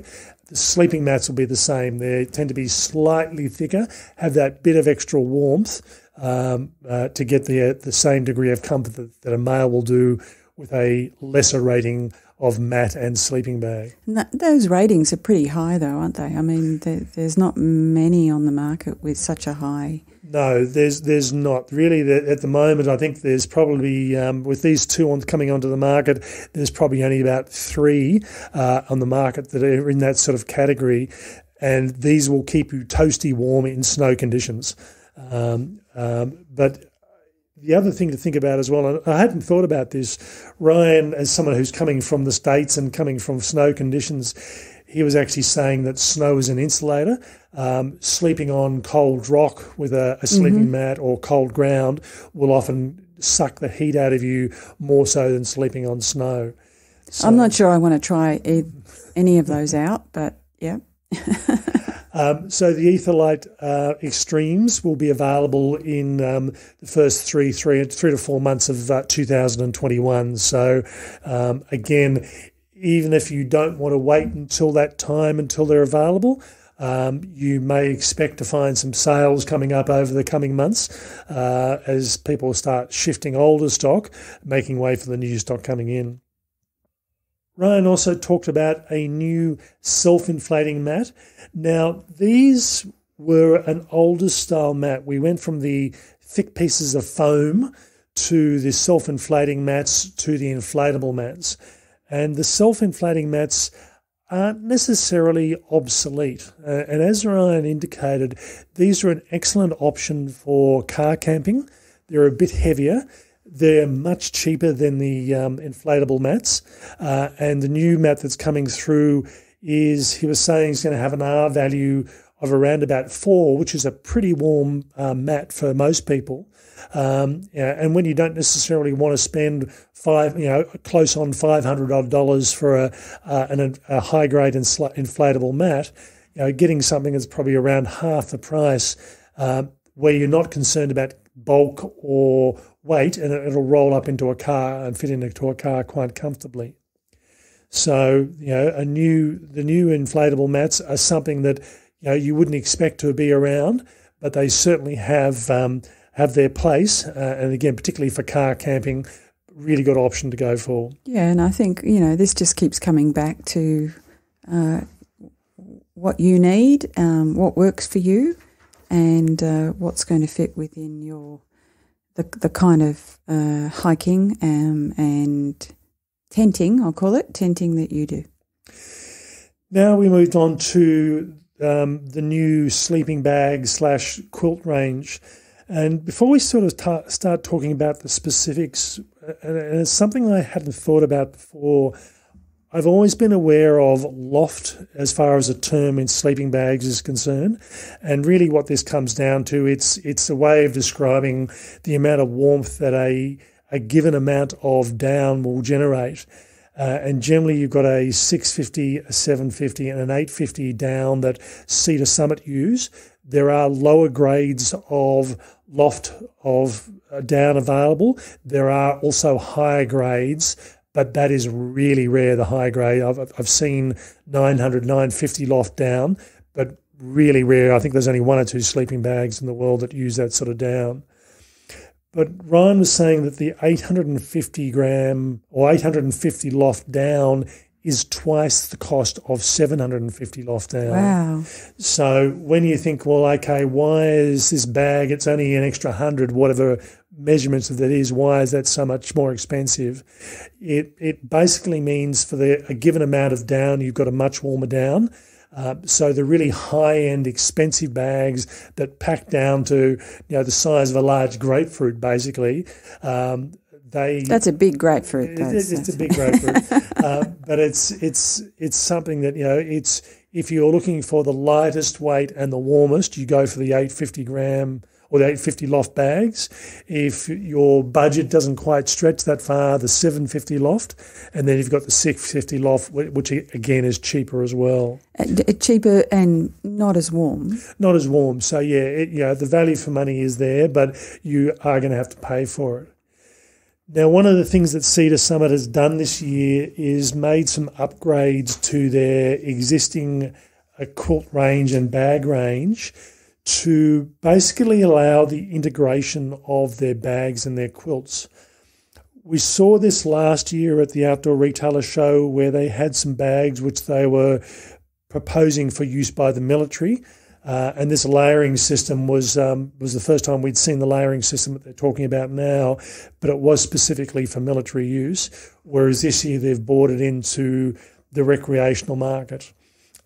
The sleeping mats will be the same. They tend to be slightly thicker, have that bit of extra warmth um, uh, to get the, the same degree of comfort that, that, a male will do with a lesser rating of mat and sleeping bag. And those ratings are pretty high, though, aren't they? I mean, there, there's not many on the market with such a high. No, there's there's not really. At the moment, I think there's probably um, with these two on coming onto the market, there's probably only about three uh, on the market that are in that sort of category, and these will keep you toasty warm in snow conditions. Um, um, but the other thing to think about as well, and I hadn't thought about this, Ryan, as someone who's coming from the States and coming from snow conditions, he was actually saying that snow is an insulator. Um, sleeping on cold rock with a, a sleeping mm-hmm. mat or cold ground will often suck the heat out of you more so than sleeping on snow. So, I'm not sure I want to try any of those out, but yeah. Um, so the Etherlight uh, Extremes will be available in um, the first three, three, three to four months of uh, 2021. So um, again, even if you don't want to wait until that time until they're available, um, you may expect to find some sales coming up over the coming months uh, as people start shifting older stock, making way for the new stock coming in. Ryan also talked about a new self inflating mat. Now, these were an older style mat. We went from the thick pieces of foam to the self inflating mats to the inflatable mats. And the self inflating mats aren't necessarily obsolete. Uh, and as Ryan indicated, these are an excellent option for car camping. They're a bit heavier they're much cheaper than the um, inflatable mats. Uh, and the new mat that's coming through is, he was saying, is going to have an R value of around about four, which is a pretty warm uh, mat for most people. Um, yeah, and when you don't necessarily want to spend five, you know, close on five hundred odd dollars for a, uh, an, a high grade infl- inflatable mat, you know, getting something that's probably around half the price, uh, where you're not concerned about bulk or weight and it'll roll up into a car and fit into a car quite comfortably. So, you know, a new the new inflatable mats are something that you know you wouldn't expect to be around, but they certainly have um, have their place, uh, and again, particularly for car camping, really good option to go for. Yeah, and I think you know this just keeps coming back to uh, what you need, um, what works for you, and uh, what's going to fit within your the the kind of uh, hiking um, and tenting, I'll call it tenting that you do. Now we moved on to um, the new sleeping bag slash quilt range. And before we sort of ta- start talking about the specifics, uh, and it's something I hadn't thought about before, I've always been aware of loft as far as a term in sleeping bags is concerned, and really what this comes down to it's it's a way of describing the amount of warmth that a a given amount of down will generate. Uh, and generally, you've got a 650, a 750, and an 850 down that Sea to Summit use. There are lower grades of loft of uh, down available. There are also higher grades but that is really rare, the high grade. I've, I've seen 900, 950 loft down, but really rare. I think there's only one or two sleeping bags in the world that use that sort of down. But Ryan was saying that the 850 gram or 850 loft down is twice the cost of 750 loft down. Wow. So when you think, well, okay, why is this bag, it's only an extra 100, whatever measurements of that is, why is that so much more expensive? It, it basically means for the, a given amount of down, you've got a much warmer down. Uh, so the really high-end, expensive bags that pack down to you know the size of a large grapefruit, basically, um, they that's a big grapefruit. It, it's a big grapefruit, uh, but it's it's it's something that you know it's if you're looking for the lightest weight and the warmest, you go for the 850 gram or the 850 loft bags. If your budget doesn't quite stretch that far, the 750 loft, and then you've got the 650 loft, which again is cheaper as well. Uh, cheaper and not as warm. Not as warm. So yeah, it, you know, the value for money is there, but you are going to have to pay for it. Now, one of the things that Sea to Summit has done this year is made some upgrades to their existing uh, quilt range and bag range to basically allow the integration of their bags and their quilts. we saw this last year at the Outdoor Retailer Show where they had some bags which they were proposing for use by the military. Uh, and this layering system was um, was the first time we'd seen the layering system that they're talking about now, but it was specifically for military use. Whereas this year they've brought it into the recreational market.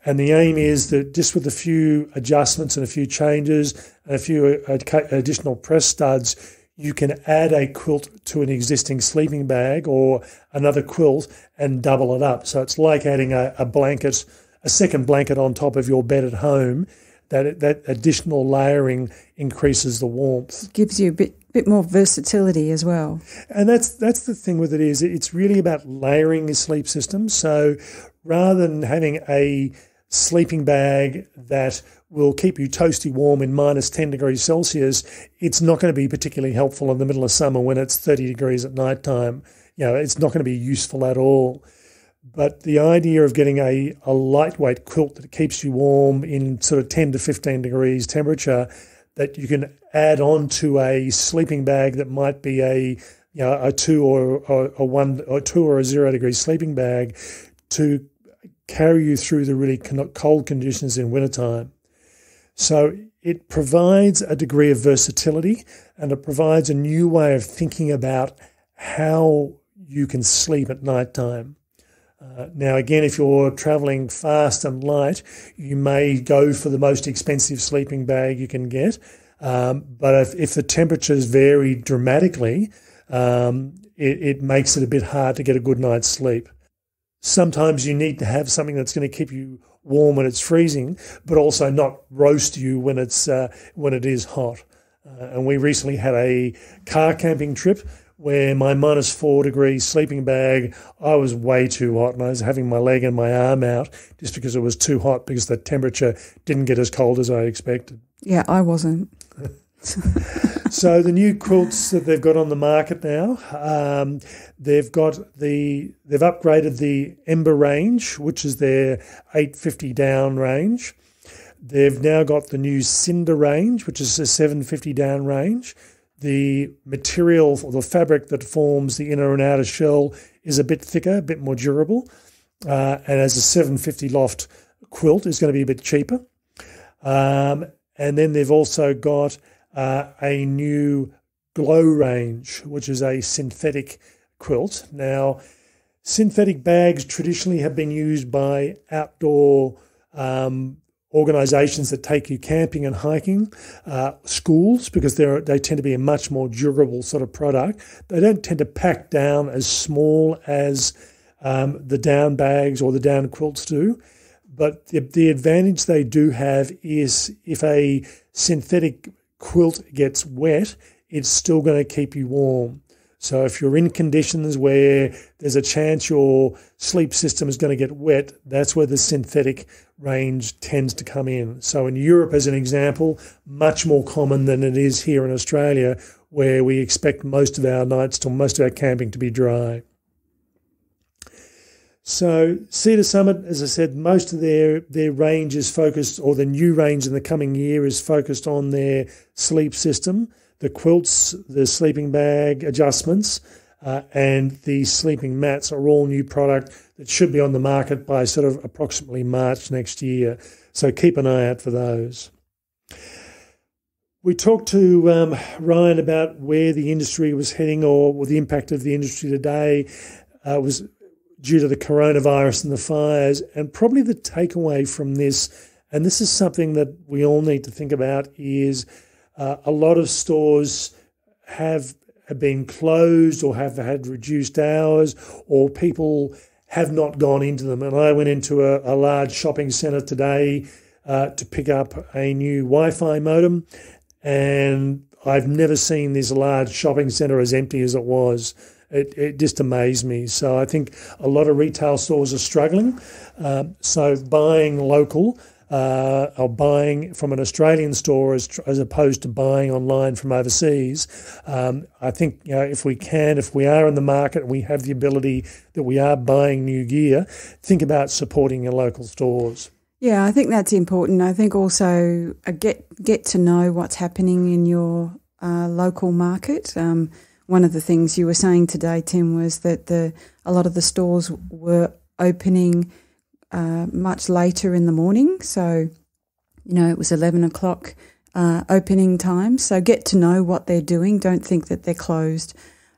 And the aim is that just with a few adjustments and a few changes and a few uh, additional press studs, you can add a quilt to an existing sleeping bag or another quilt and double it up. So it's like adding a, a blanket, a second blanket on top of your bed at home. That that additional layering increases the warmth. Gives you a bit bit more versatility as well. And that's that's the thing with it is it's really about layering your sleep system. So rather than having a sleeping bag that will keep you toasty warm in minus 10 degrees Celsius, it's not going to be particularly helpful in the middle of summer when it's 30 degrees at night time. You know, it's not going to be useful at all. But the idea of getting a, a lightweight quilt that keeps you warm in sort of 10 to 15 degrees temperature that you can add on to a sleeping bag that might be a you know a two or, a one or two or a zero degree sleeping bag to carry you through the really cold conditions in wintertime. So it provides a degree of versatility and it provides a new way of thinking about how you can sleep at night time. Uh, now, again, if you're traveling fast and light, you may go for the most expensive sleeping bag you can get. Um, but if, if, the temperatures vary dramatically, um, it, it, makes it a bit hard to get a good night's sleep. Sometimes you need to have something that's going to keep you warm when it's freezing, but also not roast you when it's uh, when it is hot. Uh, and we recently had a car camping trip where my minus four degree sleeping bag, I was way too hot and I was having my leg and my arm out just because it was too hot because the temperature didn't get as cold as I expected. Yeah, I wasn't. so the new quilts that they've got on the market now, um, they've got the they've upgraded the Ember range, which is their 850 down range. They've now got the new Cinder range, which is a 750 down range. The material or the fabric that forms the inner and outer shell is a bit thicker, a bit more durable, uh, and as a 750 loft quilt is going to be a bit cheaper. Um, and then they've also got uh, a new Glow range, which is a synthetic quilt. Now, synthetic bags traditionally have been used by outdoor um, organisations that take you camping and hiking, uh, schools, because they they tend to be a much more durable sort of product. They don't tend to pack down as small as um, the down bags or the down quilts do. But the, the advantage they do have is if a synthetic quilt gets wet, it's still going to keep you warm. So if you're in conditions where there's a chance your sleep system is going to get wet, that's where the synthetic range tends to come in. So in Europe, as an example, much more common than it is here in Australia, where we expect most of our nights to most of our camping to be dry. So Sea to Summit, as I said, most of their their range is focused, or the new range in the coming year is focused on their sleep system, the quilts, the sleeping bag adjustments, uh, and the sleeping mats are all new product that should be on the market by sort of approximately March next year. So keep an eye out for those. We talked to um, Ryan about where the industry was heading or the impact of the industry today. Uh, was due to the coronavirus and the fires. And probably the takeaway from this, and this is something that we all need to think about, is uh, a lot of stores have, been closed or have had reduced hours, or people have not gone into them. And I went into a, a large shopping centre today uh, to pick up a new Wi Fi modem, and I've never seen this large shopping centre as empty as it was. It, it just amazed me. So I think a lot of retail stores are struggling. Uh, so buying local uh, or buying from an Australian store as, as opposed to buying online from overseas. Um, I think you know, if we can, if we are in the market, and we have the ability that we are buying new gear, think about supporting your local stores. Yeah, I think that's important. I think also uh, get get to know what's happening in your uh, local market. Um, one of the things you were saying today, Tim, was that the a lot of the stores were opening uh, much later in the morning. So, you know, it was eleven o'clock uh, opening time. So get to know what they're doing. Don't think that they're closed,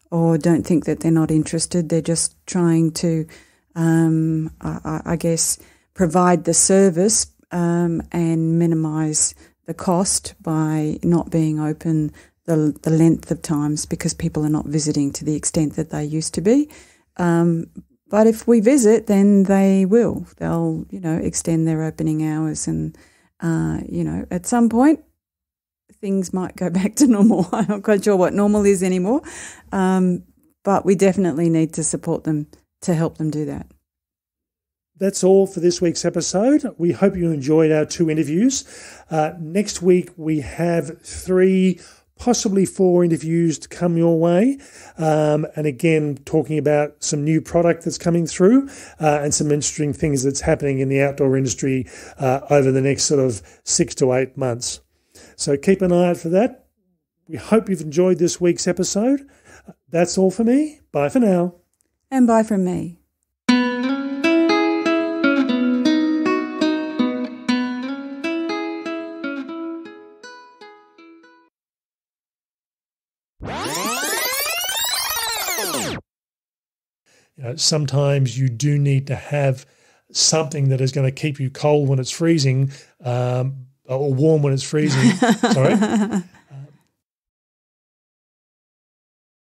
or don't think that they're not interested. They're just trying to, um, I, I, guess, provide the service um, and minimise the cost by not being open the, the length of times because people are not visiting to the extent that they used to be. Um, but if we visit, then they will. They'll, you know, extend their opening hours, and uh, you know, at some point, things might go back to normal. I'm not quite sure what normal is anymore, um, but we definitely need to support them to help them do that. That's all for this week's episode. We hope you enjoyed our two interviews. Uh, next week, we have three possibly four interviews to come your way. Um, and again, talking about some new product that's coming through uh, and some interesting things that's happening in the outdoor industry uh, over the next sort of six to eight months. So keep an eye out for that. We hope you've enjoyed this week's episode. That's all for me. Bye for now. And bye from me. Know, sometimes you do need to have something that is going to keep you cold when it's freezing um, or warm when it's freezing. Sorry.